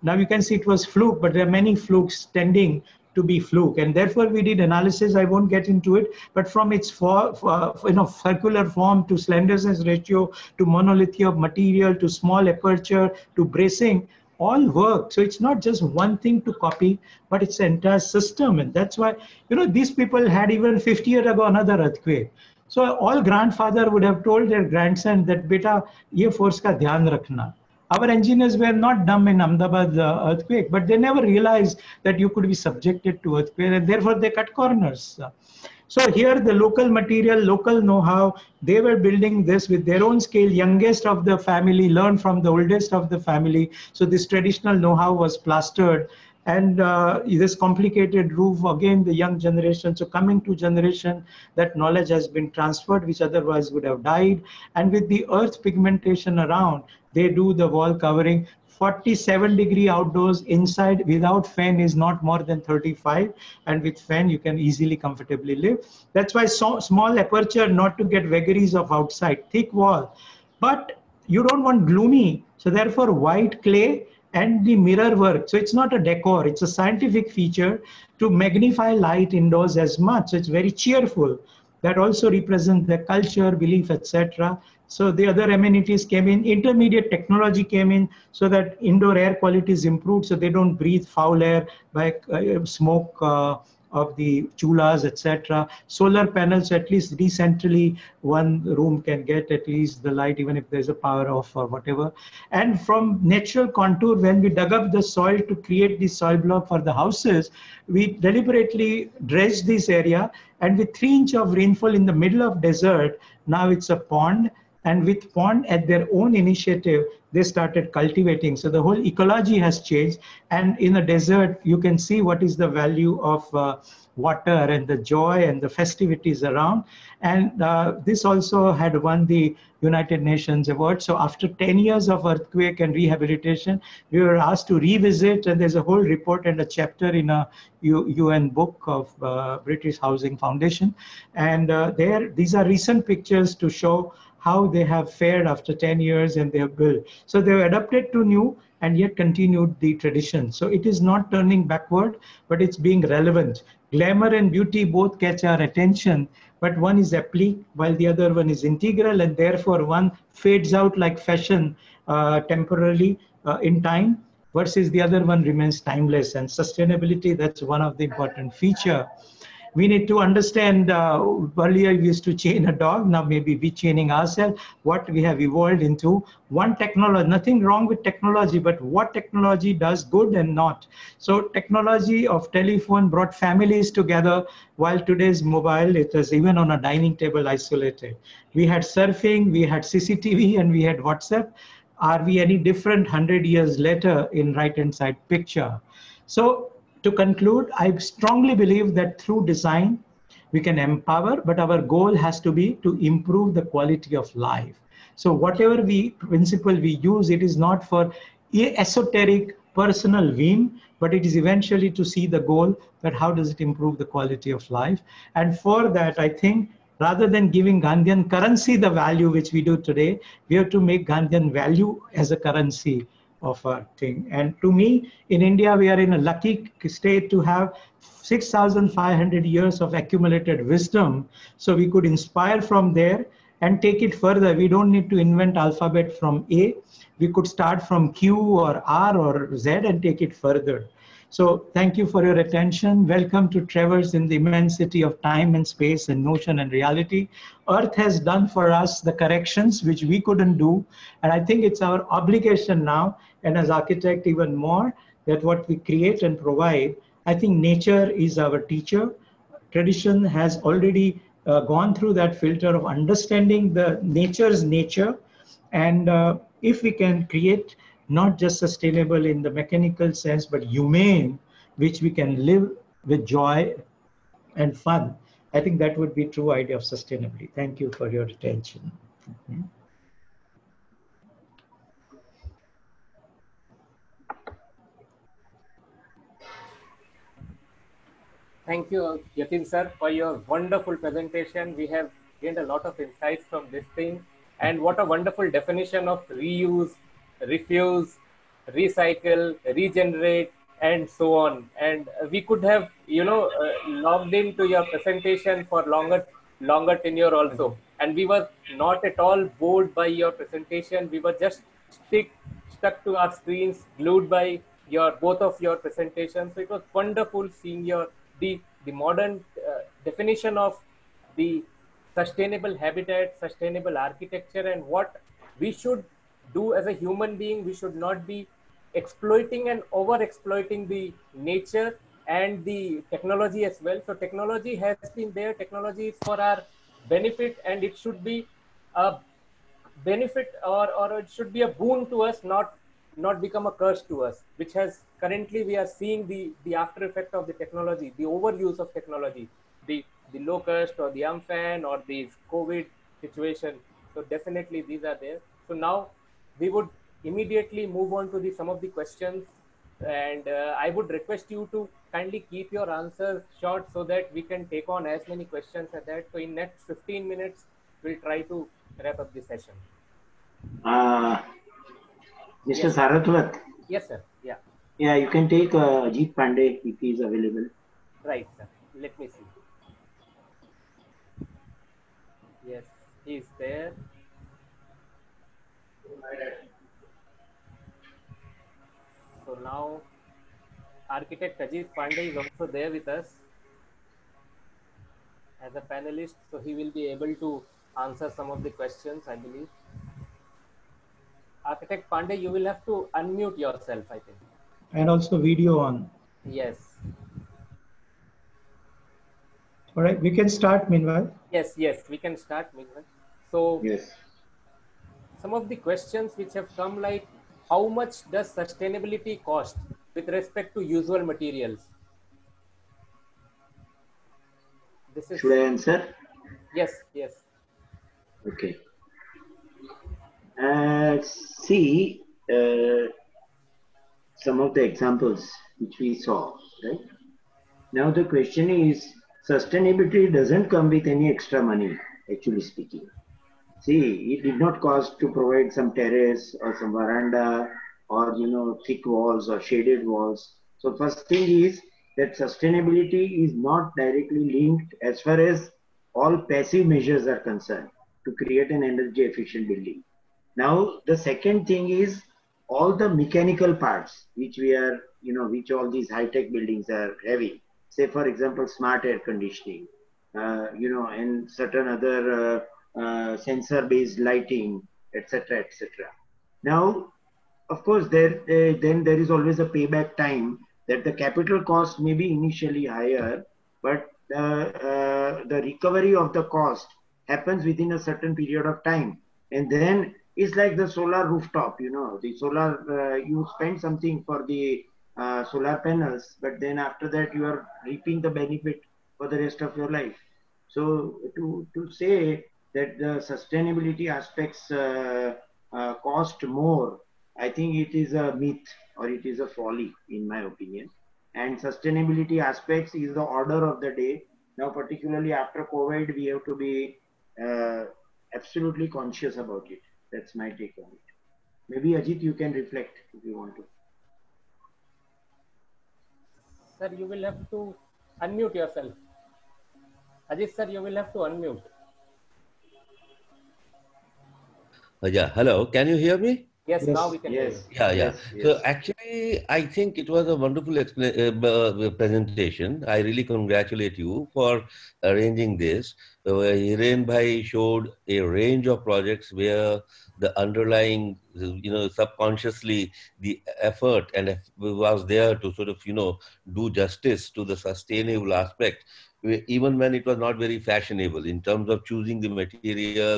Now you can see it was fluke but there are many flukes tending to be fluke. And therefore we did analysis. I won't get into it. But from its for, for, you know circular form to slenderness ratio to monolithia of material to small aperture to bracing all work. So it's not just one thing to copy, but it's an entire system. And that's why, you know, these people had even 50 years ago another earthquake. So all grandfather would have told their grandson that beta, ye force ka dhyan rakhna. Our engineers were not dumb in Ahmedabad uh, earthquake, but they never realized that you could be subjected to earthquake, and therefore they cut corners. So here the local material, local know-how, they were building this with their own scale. Youngest of the family learned from the oldest of the family. So this traditional know-how was plastered and uh, this complicated roof again the young generation so coming to generation that knowledge has been transferred which otherwise would have died and with the earth pigmentation around they do the wall covering 47 degree outdoors inside without fan is not more than 35 and with fan you can easily comfortably live. That's why so small aperture not to get vagaries of outside. Thick wall. But you don't want gloomy. So therefore white clay and the mirror work. So it's not a decor. It's a scientific feature to magnify light indoors as much. So it's very cheerful that also represents the culture belief etc so the other amenities came in, intermediate technology came in so that indoor air quality is improved so they don't breathe foul air by uh, smoke uh, of the chulas, etc. Solar panels, at least decentrally, one room can get at least the light, even if there's a power off or whatever. And from natural contour, when we dug up the soil to create the soil block for the houses, we deliberately dredged this area. And with three inch of rainfall in the middle of desert, now it's a pond and with pond at their own initiative they started cultivating. So the whole ecology has changed. And in a desert you can see what is the value of uh, water and the joy and the festivities around. And uh, this also had won the united nations award. So after 10 years of earthquake and rehabilitation we were asked to revisit. And there's a whole report and a chapter in a un book of uh, british housing foundation. And uh, there these are recent pictures to show how they have fared after 10 years and have built. So they have adapted to new and yet continued the tradition. So it is not turning backward, but it's being relevant. Glamour and beauty both catch our attention, but one is applique while the other one is integral, and therefore one fades out like fashion uh, temporarily uh, in time, versus the other one remains timeless. And sustainability, that's one of the important feature we need to understand uh, earlier we used to chain a dog now maybe we chaining ourselves. What we have evolved into one technology nothing wrong with technology but what technology does good and not. So technology of telephone brought families together while today's mobile it is even on a dining table isolated. We had surfing we had cctv and we had whatsapp. Are we any different 100 years later in right hand side picture? So to conclude, I strongly believe that through design, we can empower, but our goal has to be to improve the quality of life. So whatever we principle we use, it is not for esoteric personal whim, but it is eventually to see the goal that how does it improve the quality of life. And for that, I think rather than giving Gandhian currency the value which we do today, we have to make Gandhian value as a currency of a thing. And to me, in India, we are in a lucky state to have 6,500 years of accumulated wisdom. So we could inspire from there and take it further. We don't need to invent alphabet from A. We could start from Q or R or Z and take it further. So thank you for your attention. Welcome to Traverse in the immensity of time and space and notion and reality. Earth has done for us the corrections which we couldn't do. And I think it's our obligation now, and as architect even more, that what we create and provide, I think nature is our teacher. Tradition has already uh, gone through that filter of understanding the nature's nature. And uh, if we can create not just sustainable in the mechanical sense, but humane, which we can live with joy and fun. I think that would be true idea of sustainability. Thank you for your attention. Mm -hmm. Thank you, Yatin sir, for your wonderful presentation. We have gained a lot of insights from this thing. And what a wonderful definition of reuse, refuse, recycle, regenerate, and so on. And we could have, you know, uh, logged into your presentation for longer, longer tenure also. And we were not at all bored by your presentation. We were just stick, stuck to our screens, glued by your both of your presentations. So it was wonderful seeing your the the modern uh, definition of the sustainable habitat, sustainable architecture, and what we should do as a human being we should not be exploiting and over exploiting the nature and the technology as well. So technology has been there. Technology is for our benefit and it should be a benefit or, or it should be a boon to us not not become a curse to us, which has currently we are seeing the, the after effect of the technology, the overuse of technology, the, the low cost or the Amphan or the COVID situation. So definitely these are there. So now we would immediately move on to the some of the questions and uh, I would request you to kindly keep your answers short so that we can take on as many questions as that. So in next 15 minutes, we'll try to wrap up the session. Uh, Mr. Yes. Saratwat, Yes, sir. Yeah, yeah, you can take uh, Ajit Pandey if he is available. right, sir. Let me see. Yes, he's there. So now architect Ajit Pandey is also there with us as a panelist. So he will be able to answer some of the questions, I believe. Architect Pandey, you will have to unmute yourself, I think. And also video on. Yes. All right, we can start meanwhile. Yes, yes, we can start. Meanwhile. So Yes. some of the questions which have come like how much does sustainability cost with respect to usual materials? This is Should I answer? yes, yes. Okay. See uh, some of the examples which we saw, right? Now the question is, sustainability doesn't come with any extra money, actually speaking. See, it did not cost to provide some terrace or some veranda or you know thick walls or shaded walls. So first thing is that sustainability is not directly linked as far as all passive measures are concerned to create an energy efficient building. Now the second thing is all the mechanical parts which we are you know which all these high tech buildings are having. Say for example smart air conditioning, uh, you know, and certain other uh, uh, sensor based lighting, etc., etc. Now, of course, there uh, then there is always a payback time that the capital cost may be initially higher, but uh, uh, the recovery of the cost happens within a certain period of time, and then it's like the solar rooftop. You know, the solar uh, you spend something for the uh, solar panels, but then after that you are reaping the benefit for the rest of your life. So to to say that the sustainability aspects uh, uh, cost more, I think it is a myth or it is a folly, in my opinion. And sustainability aspects is the order of the day. Now, particularly after COVID, we have to be uh, absolutely conscious about it. That's my take on it. Maybe Ajit, you can reflect if you want to. Sir, you will have to unmute yourself. Ajit sir, you will have to unmute. Uh, yeah, hello. Can you hear me? Yes, Yes, now we can hear Yes. you. Yeah, yeah. Yes, So actually, I think it was a wonderful expla- uh, uh, presentation. I really congratulate you for arranging this. Uh, Hirenbhai showed a range of projects where the underlying, you know, subconsciously the effort and eff- was there to sort of, you know, do justice to the sustainable aspect, even when it was not very fashionable in terms of choosing the material,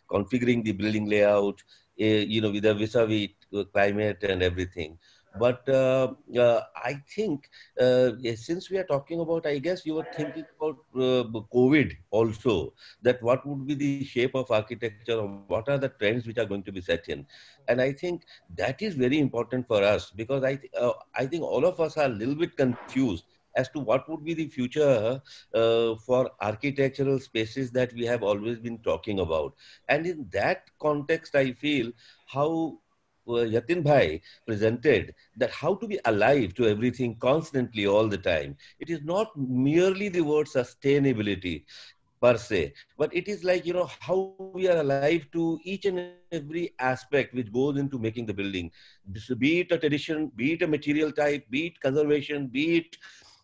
configuring the building layout, you know, with a vis-a-vis uh, climate and everything. But uh, uh, I think uh, since we are talking about, I guess you were thinking about uh, COVID also, that what would be the shape of architecture or what are the trends which are going to be set in. And I think that is very important for us because I, th- uh, I think all of us are a little bit confused as to what would be the future uh, for architectural spaces that we have always been talking about. And in that context, I feel how uh, Yatin Bhai presented that how to be alive to everything constantly all the time. It is not merely the word sustainability per se, but it is like, you know, how we are alive to each and every aspect which goes into making the building. Be it a tradition, be it a material type, be it conservation, be it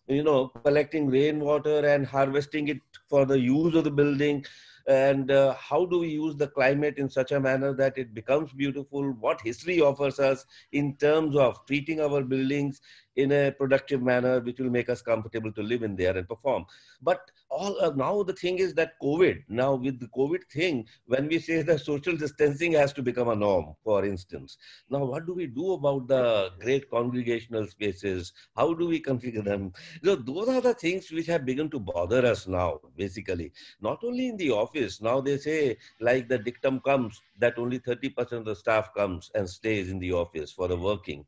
you know collecting rainwater and harvesting it for the use of the building. And uh, how do we use the climate in such a manner that it becomes beautiful? What history offers us in terms of treating our buildings in a productive manner which will make us comfortable to live in there and perform. But all uh, now the thing is that covid now with the covid thing when we say that social distancing has to become a norm for instance now what do we do about the great congregational spaces? How do we configure them? So those are the things which have begun to bother us now basically. Not only in the office now they say like the dictum comes that only 30% of the staff comes and stays in the office for the working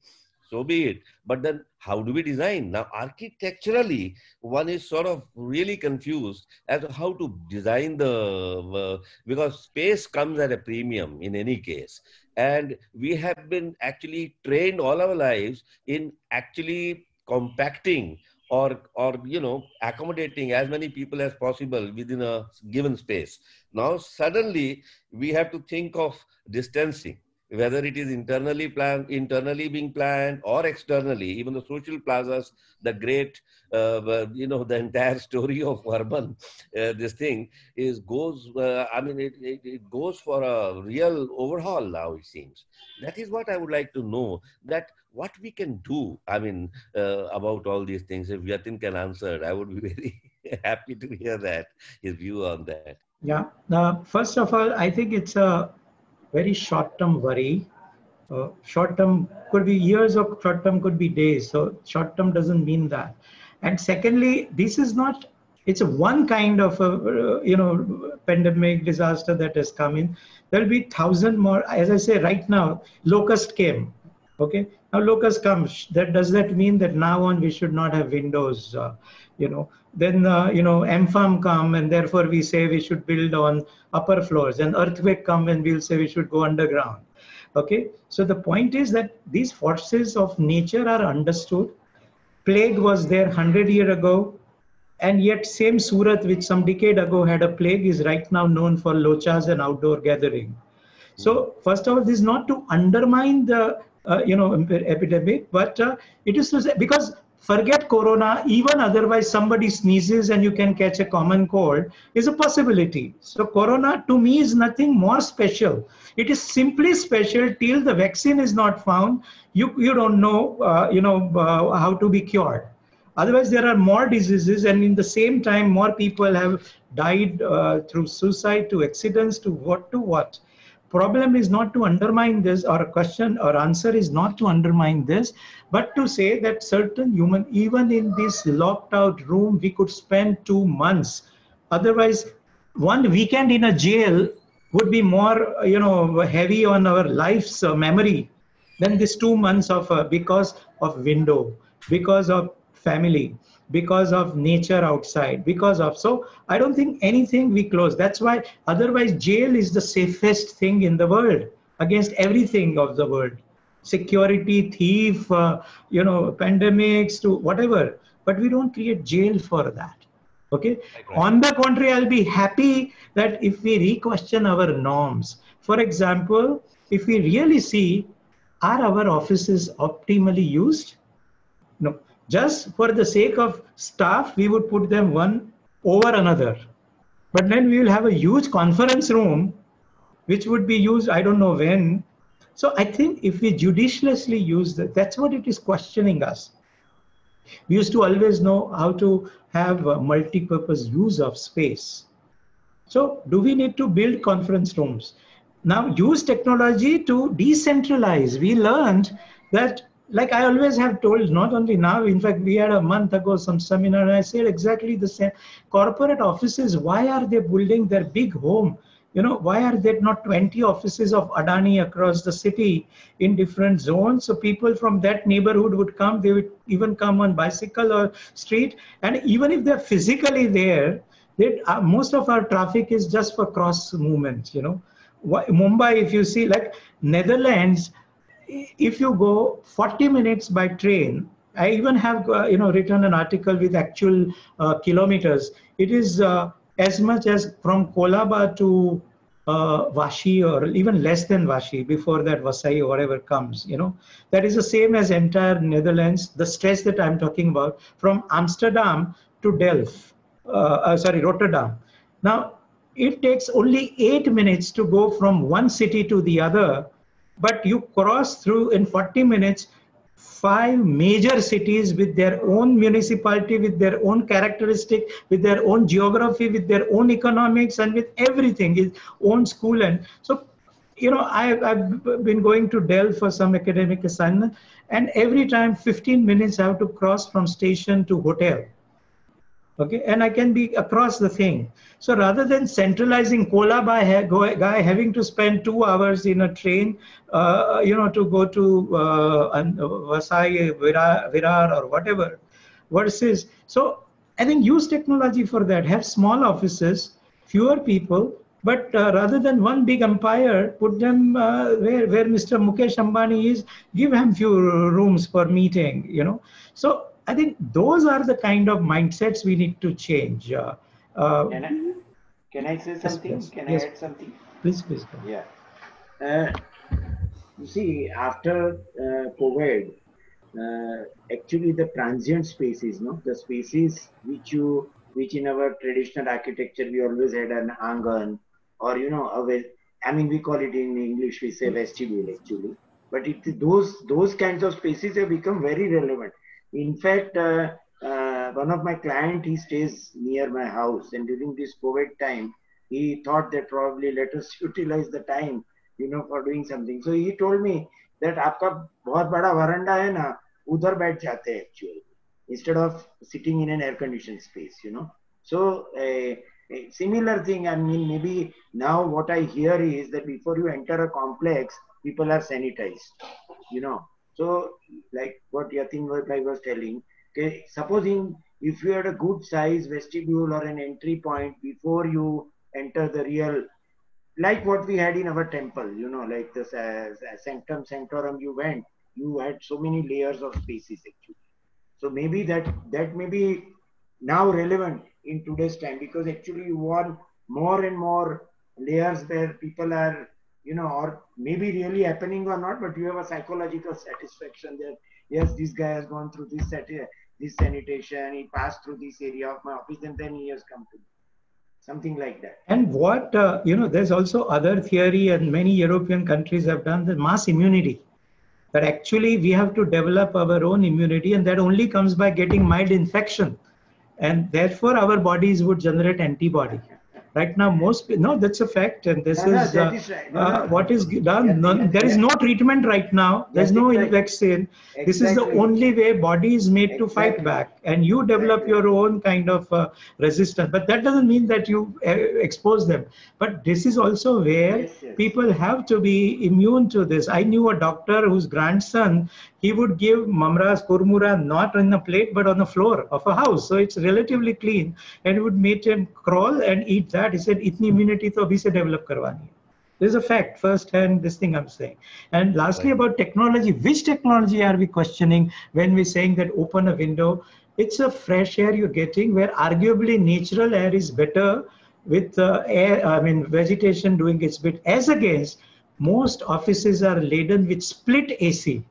so be it. But then how do we design? Now, architecturally, one is sort of really confused as to how to design the, uh, because space comes at a premium in any case. And we have been actually trained all our lives in actually compacting or or you know accommodating as many people as possible within a given space now suddenly we have to think of distancing whether it is internally planned, internally being planned or externally, even the social plazas, the great, uh, you know, the entire story of urban, uh, this thing is goes, uh, I mean, it, it, it, goes for a real overhaul now, it seems. That is what I would like to know, that what we can do, I mean, uh, about all these things. If Yatin can answer, I would be very happy to hear that, his view on that. Yeah. Uh, first of all, I think it's a very short-term worry. Uh, short-term could be years or short-term could be days. So short-term doesn't mean that. And secondly, this is not, it's a one kind of a, uh, you know, pandemic disaster that has come in. There'll be thousand more, as I say right now, locust came. Okay, now locust comes. That does that mean that now on we should not have windows? Uh, you know, then uh, you know amphan come and therefore we say we should build on upper floors. And earthquake come and we'll say we should go underground. Okay? So the point is that these forces of nature are understood. Plague was there 100 year ago and yet same surat which some decade ago had a plague is right now known for lochas and outdoor gathering. So first of all this is not to undermine the uh, you know epidemic but uh, it is to say because forget corona even otherwise somebody sneezes and you can catch a common cold is a possibility. So corona to me is nothing more special. It is simply special till the vaccine is not found. You you don't know uh, you know uh, how to be cured. Otherwise there are more diseases and in the same time more people have died uh, through suicide to accidents to what to what problem is not to undermine this or a question or answer is not to undermine this but to say that certain human even in this locked out room we could spend two months. Otherwise one weekend in a jail would be more you know heavy on our life's uh, memory than this two months of uh, because of window because of family because of nature outside because of so i don't think anything we close. That's why otherwise jail is the safest thing in the world against everything of the world. Security thief uh, you know pandemics to whatever. But we don't create jail for that okay? On the contrary i'll be happy that if we re-question our norms. For example if we really see are our offices optimally used just for the sake of staff, we would put them one over another. But then we will have a huge conference room, which would be used, I don't know when. So I think if we judiciously use that, that's what it is questioning us. We used to always know how to have a multi-purpose use of space. So do we need to build conference rooms? Now use technology to decentralize. We learned that like I always have told, not only now, in fact, we had a month ago some seminar, and I said exactly the same. Corporate offices, why are they building their big home? You know, why are there not 20 offices of Adani across the city in different zones? So people from that neighborhood would come, they would even come on bicycle or street. And even if they're physically there, they, uh, most of our traffic is just for cross movement, you know. Why, Mumbai, if you see, like Netherlands, if you go 40 minutes by train, I even have uh, you know written an article with actual uh, kilometers. It is uh, as much as from Colaba to uh, Vashi or even less than Vashi before that Vasai or whatever comes. You know that is the same as entire Netherlands. The stress that I'm talking about from Amsterdam to Delft, uh, uh, sorry Rotterdam. Now it takes only eight minutes to go from one city to the other, but you cross through in 40 minutes five major cities with their own municipality, with their own characteristic, with their own geography, with their own economics, and with everything, his own school. And so, you know, I, I've been going to Delhi for some academic assignment, and every time 15 minutes I have to cross from station to hotel okay? And i can be across the thing. So rather than centralizing Colaba a guy having to spend two hours in a train uh, you know to go to uh, vasai virar, virar or whatever versus so i think use technology for that. Have small offices fewer people but uh, rather than one big empire put them uh, where, where mr mukesh ambani is give him few rooms for meeting you know. So I think those are the kind of mindsets we need to change. Uh, uh, can, I, can I say something? Yes, can yes. I add something? Please, please. Go. Yeah. Uh, you see, after uh, COVID, uh, actually the transient spaces, no, the spaces which you, which in our traditional architecture we always had an angan, or you know, a, I mean, we call it in English we say vestibule actually, but it, those those kinds of spaces have become very relevant in fact, uh, uh, one of my client, he stays near my house and during this COVID time, he thought that probably let us utilize the time, you know, for doing something. So he told me that आपका बहुत बड़ा veranda है ना उधर बैठ जाते हैं actually instead of sitting in an air conditioned space, you know. So a, a similar thing, I mean, maybe now what I hear is that before you enter a complex, people are sanitized, you know. So, like what Yatin was telling, okay, supposing if you had a good size vestibule or an entry point before you enter the real, like what we had in our temple, you know, like the uh, sanctum sanctorum you went, you had so many layers of spaces actually. So maybe that that may be now relevant in today's time because actually you want more and more layers where people are you know, or maybe really happening or not, but you have a psychological satisfaction that yes, this guy has gone through this this sanitation, he passed through this area of my office, and then he has come to me. Something like that. And what uh, you know, there's also other theory, and many European countries have done the mass immunity. That actually we have to develop our own immunity, and that only comes by getting mild infection, and therefore our bodies would generate antibody right now most no that's a fact and this no, is, no, uh, is right. no, uh, what is done no, there is no treatment right now there's no exactly. vaccine exactly. this is the only way body is made exactly. to fight back and you develop your own kind of uh, resistance but that doesn't mean that you uh, expose them but this is also where yes, yes. people have to be immune to this i knew a doctor whose grandson he would give mamras kurmura not on the plate but on the floor of a house so it's relatively clean and it would make him crawl and eat that that, he said, itni immunity to abhi se develop karwani This is a fact, first hand, this thing I'm saying. And lastly, right. about technology, which technology are we questioning when we're saying that open a window? It's a fresh air you're getting where arguably natural air is better with uh, air, I mean, vegetation doing its bit. As against, most offices are laden with split AC,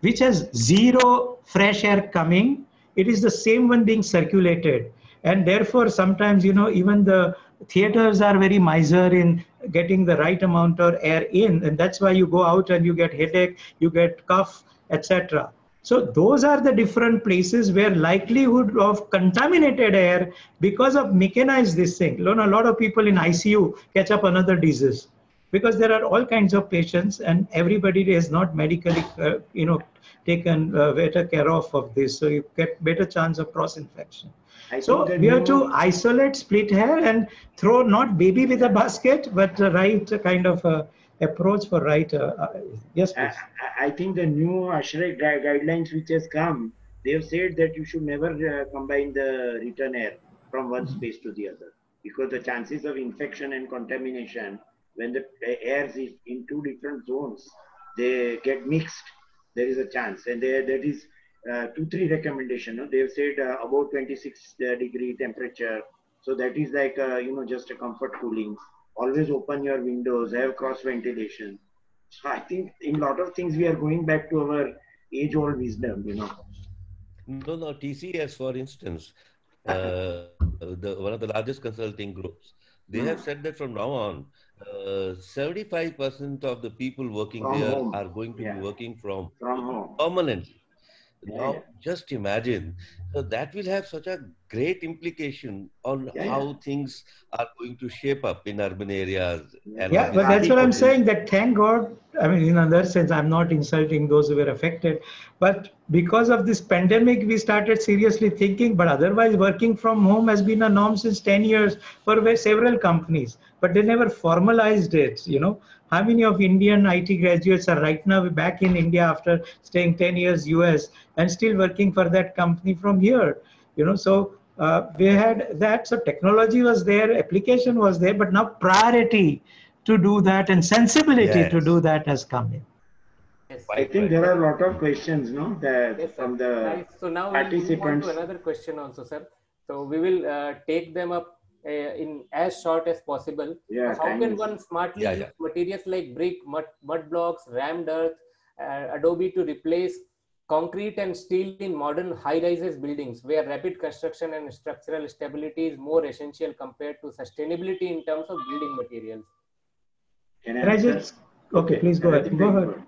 which has zero fresh air coming. It is the same one being circulated. And therefore, sometimes, you know, even the theaters are very miser in getting the right amount of air in and that's why you go out and you get headache you get cough etc so those are the different places where likelihood of contaminated air because of mechanized this thing. A lot of people in icu catch up another disease because there are all kinds of patients and everybody is not medically uh, you know taken uh, better care of of this. So you get better chance of cross infection I so we have to isolate split hair and throw not baby with a basket, but the right kind of uh, approach for right. Uh, uh, yes, I, I, think the new ASHRAE guidelines which has come, they have said that you should never uh, combine the return air from one mm-hmm. space to the other because the chances of infection and contamination when the air is in two different zones, they get mixed. There is a chance, and there that is uh, two three recommendation no? they've said uh, about 26 uh, degree temperature so that is like you know just a comfort cooling always open your windows have cross ventilation so i think in a lot of things we are going back to our age old wisdom you know no no tcs for instance uh, the one of the largest consulting groups they have said that from now on, uh, 75% of the people working From there home. are going to Yeah. be working from From home. permanently. Now, yeah. Just imagine. So that will have such a great implication on Yeah, how things are going to shape up in urban areas. and Yeah, but that's what I'm saying. That thank God. I mean, in another sense, I'm not insulting those who were affected, but because of this pandemic, we started seriously thinking. But otherwise, working from home has been a norm since 10 years for several companies, but they never formalized it. You know, how many of Indian IT graduates are right now back in India after staying 10 years US and still working for that company from here? You know, so uh, we had that. So technology was there, application was there, but now priority to do that and sensibility to do that has come in. Yes. I think there are a lot of questions, no? That Yes, from the Nice. So now we'll move on to another question also, sir. So we will uh, take them up uh, in as short as possible. Yeah, How can is- one smartly Yeah, use yeah. materials like brick, mud, mud blocks, rammed earth, uh, Adobe to replace concrete and steel in modern high-rises buildings, where rapid construction and structural stability is more essential compared to sustainability in terms of building materials? Can Can I just, okay, please go ahead. Go ahead.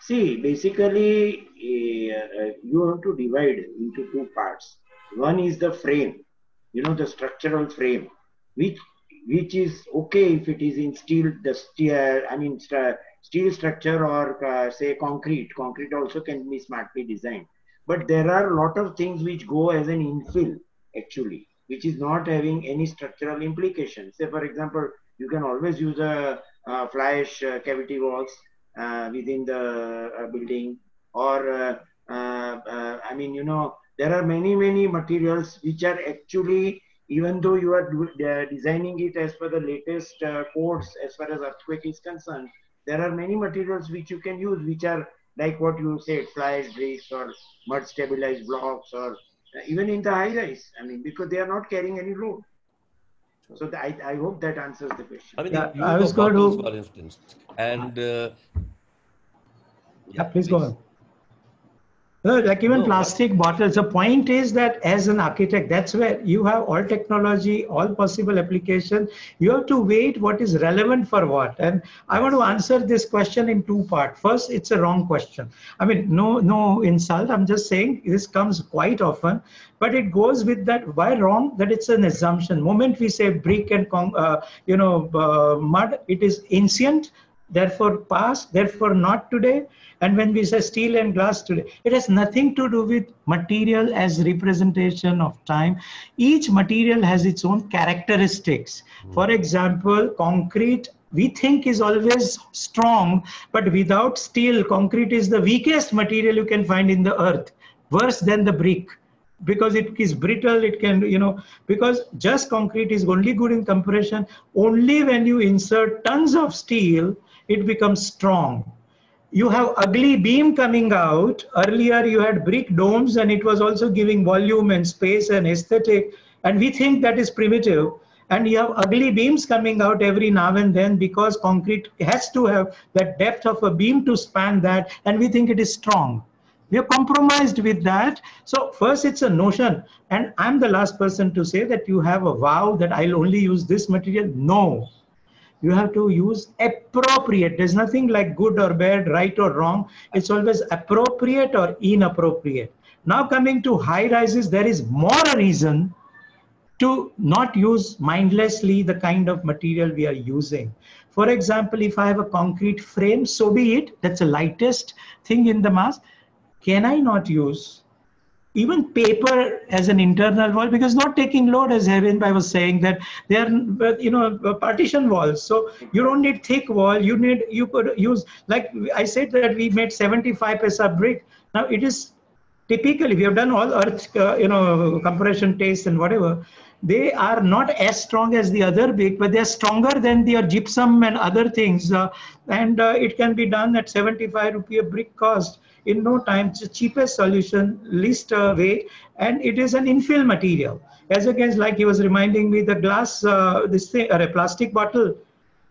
See, basically, uh, you have to divide into two parts. One is the frame, you know, the structural frame, which which is okay if it is in steel, the steel, I mean, st- steel structure or uh, say concrete. Concrete also can be smartly designed. But there are a lot of things which go as an infill, actually, which is not having any structural implications. Say, for example, you can always use a, uh fly ash uh, cavity walls uh, within the uh, building or uh, uh, i mean you know there are many many materials which are actually even though you are designing it as per the latest uh, codes as far as earthquake is concerned there are many materials which you can use which are like what you said fly ash bricks or mud stabilized blocks or even in the high rise. I mean because they are not carrying any load. So th- I, I hope that answers the question. I mean, Yeah, the use I was of going to- for instance, and uh, Yeah, please go on. No, like even No, plastic bottles. The point is that as an architect, that's where you have all technology, all possible application. You have to wait what is relevant for what. And I want to answer this question in two parts. First, it's a wrong question. I mean, no, no insult. I'm just saying this comes quite often, but it goes with that. Why wrong? That it's an assumption. Moment we say brick and con- uh, you know uh, mud, it is ancient therefore past, therefore not today. And when we say steel and glass today, it has nothing to do with material as representation of time. Each material has its own characteristics. Hmm. For example, concrete we think is always strong, but without steel, concrete is the weakest material you can find in the earth, worse than the brick because it is brittle it can you know because just concrete is only good in compression only when you insert tons of steel it becomes strong. You have ugly beam coming out. Earlier you had brick domes and it was also giving volume and space and aesthetic and we think that is primitive. And you have ugly beams coming out every now and then because concrete has to have that depth of a beam to span that and we think it is strong. We are compromised with that. So first it's a notion and i'm the last person to say that you have a vow that i'll only use this material. No you have to use appropriate there's nothing like good or bad right or wrong it's always appropriate or inappropriate now coming to high rises there is more a reason to not use mindlessly the kind of material we are using. For example, if I have a concrete frame, so be it, that's the lightest thing in the mass. Can I not use even paper as an internal wall because not taking load as Hirenbhai was saying that they are you know partition walls so you don't need thick wall. You need you could use like I said that we made 75 pesa brick. Now it is typically we have done all earth uh, you know compression tests and whatever. They are not as strong as the other brick but they are stronger than the gypsum and other things. Uh, and uh, it can be done at 75 rupee a brick cost in no time the cheapest solution least uh, weight and it is an infill material. As against like he was reminding me the glass uh, this thing or a plastic bottle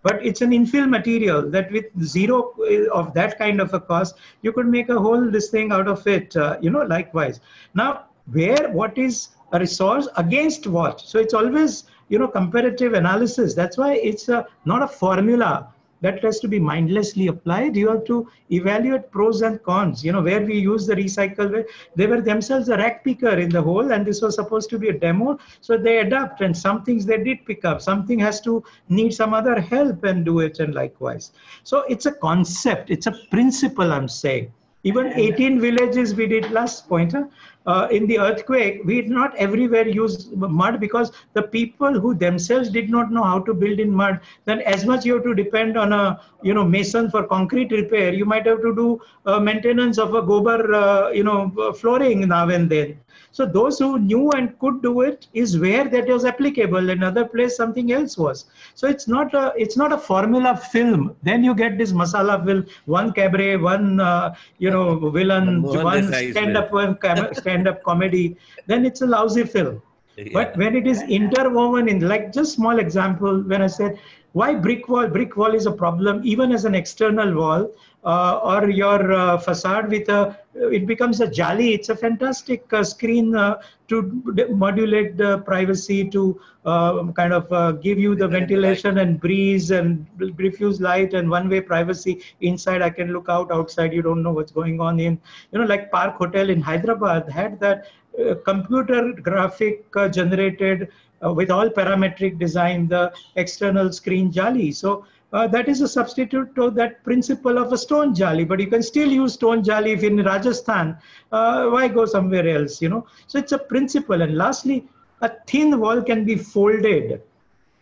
but it's an infill material that with zero of that kind of a cost you could make a whole this thing out of it uh, you know likewise. Now where what is a resource against what? So it's always you know comparative analysis. That's why it's a, not a formula that has to be mindlessly applied. You have to evaluate pros and cons. You know where we use the recycle they were themselves a rack picker in the whole and this was supposed to be a demo. So they adapt and some things they did pick up. Something has to need some other help and do it and likewise. So it's a concept. It's a principle i'm saying. Even uh, 18 villages we did last pointer uh, in the earthquake, we did not everywhere use mud because the people who themselves did not know how to build in mud, then as much you have to depend on a you know mason for concrete repair, you might have to do uh, maintenance of a gober uh, you know flooring now and then. So those who knew and could do it is where that was applicable. In other place, something else was. So it's not a it's not a formula film. Then you get this masala film, one cabaret, one uh, you know villain, one stand up, one stand up comedy. Then it's a lousy film. Yeah. But when it is interwoven in, like just small example, when I said why brick wall, brick wall is a problem even as an external wall uh, or your uh, facade with a it becomes a jali it's a fantastic uh, screen uh, to modulate the privacy to uh, kind of uh, give you the ventilation and breeze and diffuse light and one way privacy. Inside i can look out outside you don't know what's going on in you know like park hotel in hyderabad had that computer graphic generated with all parametric design the external screen jali so uh, that is a substitute to that principle of a stone jali but you can still use stone jali if in rajasthan uh, why go somewhere else you know? So it's a principle. And lastly a thin wall can be folded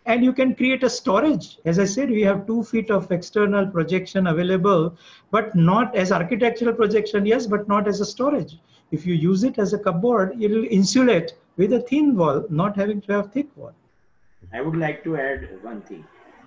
and you can create a storage. As i said we have two feet of external projection available but not as architectural projection yes but not as a storage. If you use it as a cupboard it will insulate with a thin wall not having to have thick wall. I would like to add one thing.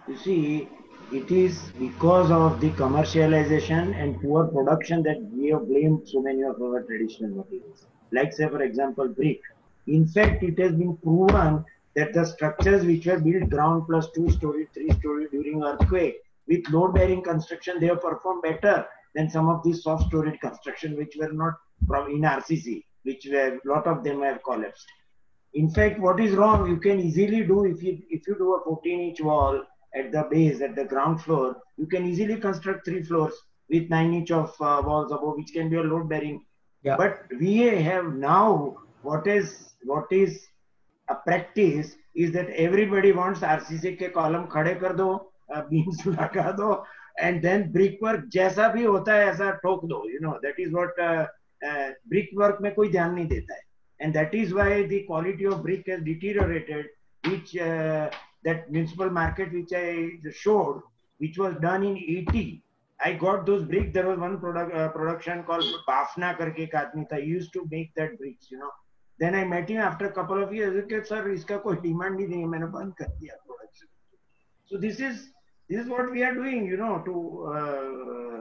You see it is because of the commercialization and poor production that we have blamed so many of our traditional materials. Like say for example brick. In fact, it has been proven that the structures which were built ground plus two story, three story during earthquake with load bearing construction, they have performed better than some of these soft storey construction which were not from in RCC, which were a lot of them have collapsed. In fact, what is wrong, you can easily do if you if you do a 14 inch wall at the base, at the ground floor, you can easily construct three floors with nine inch of uh, walls above, which can be a load bearing. Yeah. But we have now what is what is a practice is that everybody wants RCC के column खड़े कर दो, beams लगा दो, and then brickwork जैसा भी होता है ऐसा ठोक दो. You know that is what uh, uh, brickwork में कोई ध्यान नहीं देता है. And that is why the quality of brick has deteriorated, which uh, that municipal market which I showed, which was done in 80. I got those bricks. There was one product uh, production called Bafna karke ek aadmi tha. He used to make that bricks, you know. Then I met him after a couple of years. Okay, sir, iska koi demand ही नहीं है. मैंने बंद कर दिया production. So this is this is what we are doing, you know, to uh,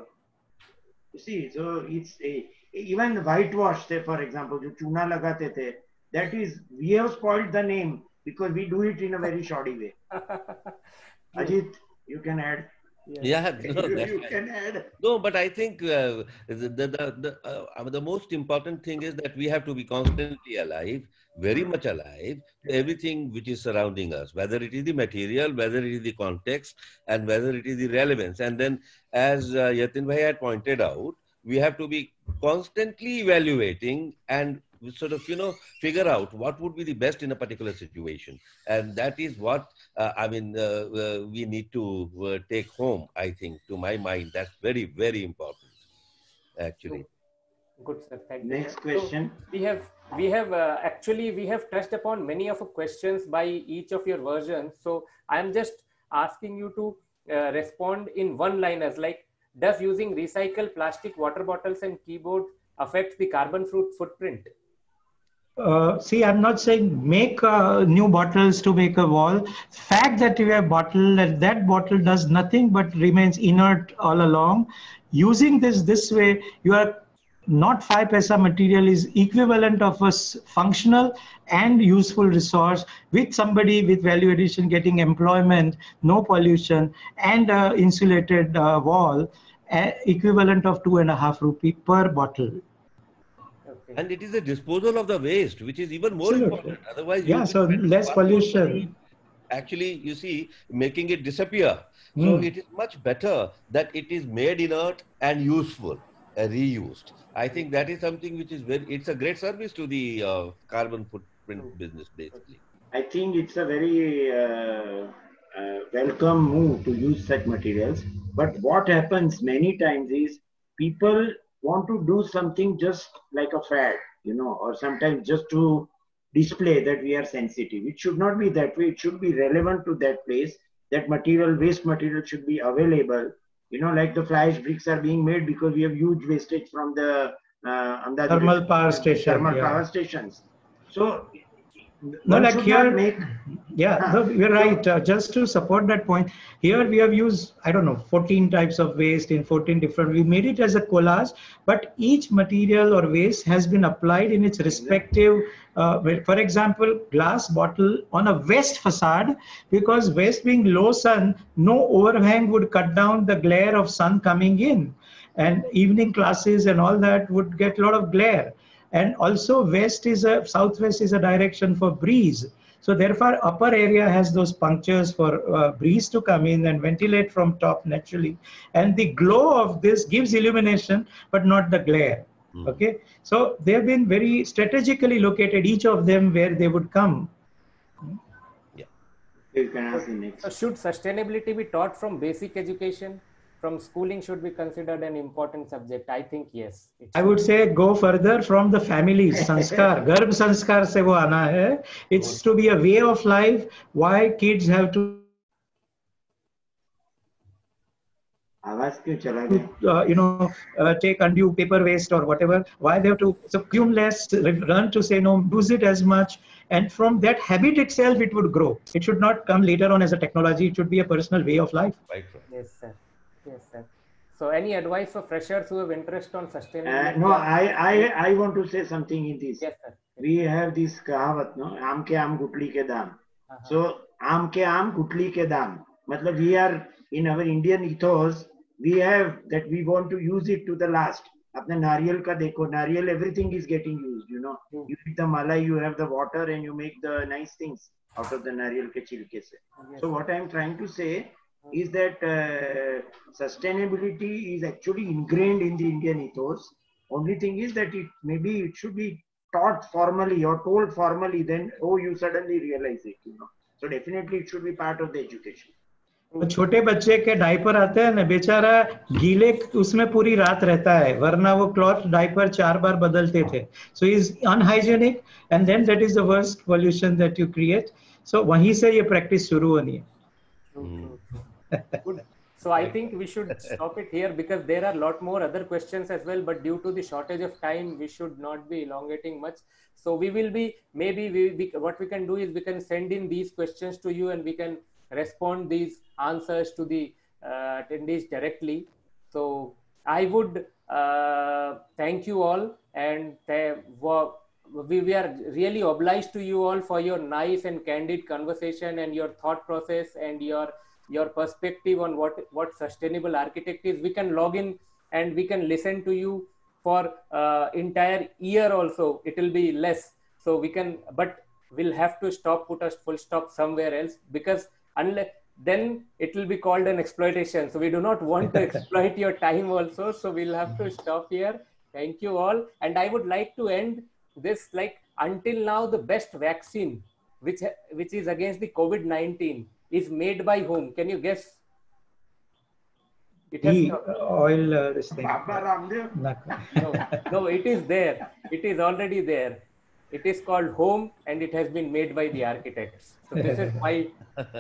you see. So it's a, even whitewash, say for example, जो चूना लगाते थे, that is we have spoiled the name because we do it in a very shoddy way. Ajit, you can add. Yeah, no, you, you can add. No, but I think uh, the the the, uh, the most important thing is that we have to be constantly alive, very much alive to everything which is surrounding us, whether it is the material, whether it is the context, and whether it is the relevance. And then, as uh, Yatin Bhai had pointed out, we have to be constantly evaluating and sort of you know figure out what would be the best in a particular situation. And that is what uh, i mean uh, uh, we need to uh, take home i think to my mind. That's very very important actually. Good sir. Thank you. Next question. so we have we have uh, actually we have touched upon many of the questions by each of your versions. So i am just asking you to uh, respond in one liners like does using recycled plastic water bottles and keyboard affect the carbon footprint uh, see, I'm not saying make uh, new bottles to make a wall. Fact that you have bottle that that bottle does nothing but remains inert all along. Using this this way, you are not five paisa material is equivalent of a functional and useful resource with somebody with value addition getting employment, no pollution, and insulated uh, wall, uh, equivalent of two and a half rupee per bottle. And it is the disposal of the waste, which is even more Absolutely. important. Otherwise, Yeah, so less pollution. Actually, you see, making it disappear. So Hmm. it is much better that it is made inert and useful, uh, reused. I think that is something which is very, it's a great service to the uh, carbon footprint business, basically. I think it's a very uh, uh, welcome move to use such materials. But what happens many times is people want to do something just like a fad, you know, or sometimes just to display that we are sensitive. It should not be that way. It should be relevant to that place. That material, waste material should be available. You know, like the fly ash bricks are being made because we have huge wastage from the uh, Thermal power station, thermal yeah. power stations. So, No, one like here- make Yeah, Ah, no, you're right. Uh, just to support that point, here we have used, I don't know, 14 types of waste in 14 different, we made it as a collage, but each material or waste has been applied in its respective, uh, for example, glass bottle on a west facade, because west being low sun, no overhang would cut down the glare of sun coming in. And evening classes and all that would get a lot of glare. And also west is a, southwest is a direction for breeze. So therefore, upper area has those punctures for uh, breeze to come in and ventilate from top naturally. And the glow of this gives illumination, but not the glare. Mm. Okay. So they have been very strategically located, each of them where they would come. You can ask the next. So should sustainability be taught from basic education? From schooling should be considered an important subject. I think yes. It I should. would say go further from the families. Sanskar, garb sanskar se wo aana hai. It's to be a way of life. Why kids have to आवाज क्यों चला गया uh, you know, uh, take undue paper waste or whatever. Why they have to consume less, learn to say no, use it as much. And from that habit itself, it would grow. It should not come later on as a technology. It should be a personal way of life. Right, right. Yes, sir. Yes, sir. So any advice for freshers who have interest on Uh, no, I, I, I want to say something in this. Yes, sir. We have this kahavat, no? आम के आम गुटली के दाम. Uh-huh. So आम के आम गुटली के दाम. मतलब we are in our Indian ethos, we have that we want to use it to the last. अपने नारियल का देखो नारियल everything is getting used you know Hmm. you eat the malai you have the water and you make the nice things out of the नारियल के छिलके से so what I am trying to say is that uh, sustainability is actually ingrained in the Indian ethos. Only thing is that it maybe it should be taught formally or told formally. Then oh, you suddenly realize it. You know. So definitely it should be part of the education. तो छोटे बच्चे के diaper आते हैं ना बेचारा गीले उसमें पूरी रात रहता है वरना वो क्लॉथ डायपर चार बार बदलते थे so is unhygienic and then that is the worst pollution that you create so वहीं से ये प्रैक्टिस शुरू होनी है. Good. So I think we should stop it here because there are a lot more other questions as well. But due to the shortage of time, we should not be elongating much. So we will be maybe we, we what we can do is we can send in these questions to you and we can respond these answers to the uh, attendees directly. So I would uh, thank you all and we, we are really obliged to you all for your nice and candid conversation and your thought process and your your perspective on what what sustainable architect is. We can log in and we can listen to you for uh, entire year also. It will be less. So we can but we'll have to stop put a full stop somewhere else because unless then it will be called an exploitation. So we do not want to exploit your time also. So we'll have to stop here. Thank you all. And i would like to end this like until now the best vaccine which which is against the covid-19 is made by whom can you guess it has Ghee, oil uh, this thing Baba Ramdev. No, no, it is there. It is already there. It is called home and it has been made by the architects. So this is my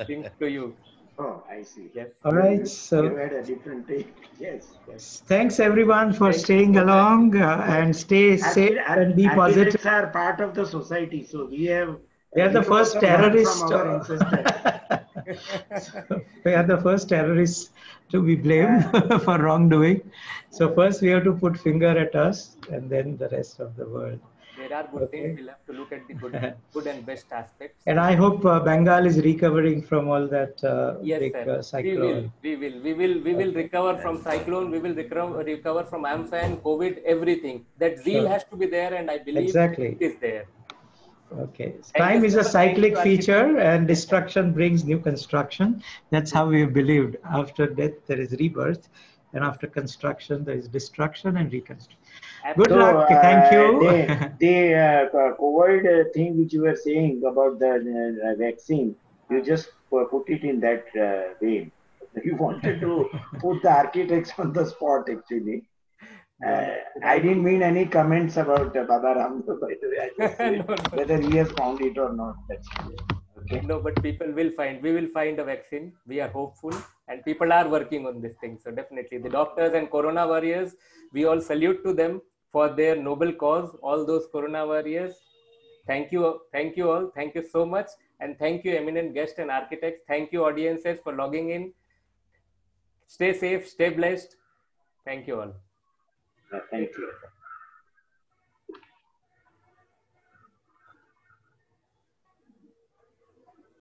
thing to you. Oh, I see. Yes. all right So You had a different take. Yes. yes. thanks everyone for Thank staying you. along uh, and stay safe Archi- and be architects positive are part of the society, so we have. they are the we first also learn terrorists From we are the first terrorists to be blamed for wrongdoing. So first we have to put finger at us and then the rest of the world. There are good Okay. things. We'll have to look at the good, good and best aspects. And I hope uh, Bengal is recovering from all that uh, Yes, big sir. uh, we will, cyclone. we will, we will, we will recover from cyclone. We will recover, recover from Amphan, COVID, everything. That zeal Sure. has to be there, and I believe Exactly. it is there. Okay. Time is a cyclic feature and destruction brings new construction. That's how we have believed. After death, there is rebirth. And after construction, there is destruction and reconstruction. Good So, luck. Thank you. The, the uh, COVID uh, thing which you were saying about the uh, vaccine, you just uh, put it in that uh, vein. You wanted to put the architects on the spot, actually. Uh, I didn't mean any comments about uh, Baba Ramdev, by the way. I just said No, no. whether he has found it or not. That's. Okay. No, but people will find. We will find a vaccine. We are hopeful, and people are working on this thing. So definitely, the doctors and Corona warriors, we all salute to them for their noble cause. All those Corona warriors. Thank you, thank you all. Thank you so much, and thank you, eminent guests and architects. Thank you, audiences, for logging in. Stay safe, stay blessed. Thank you all. Uh, thank you.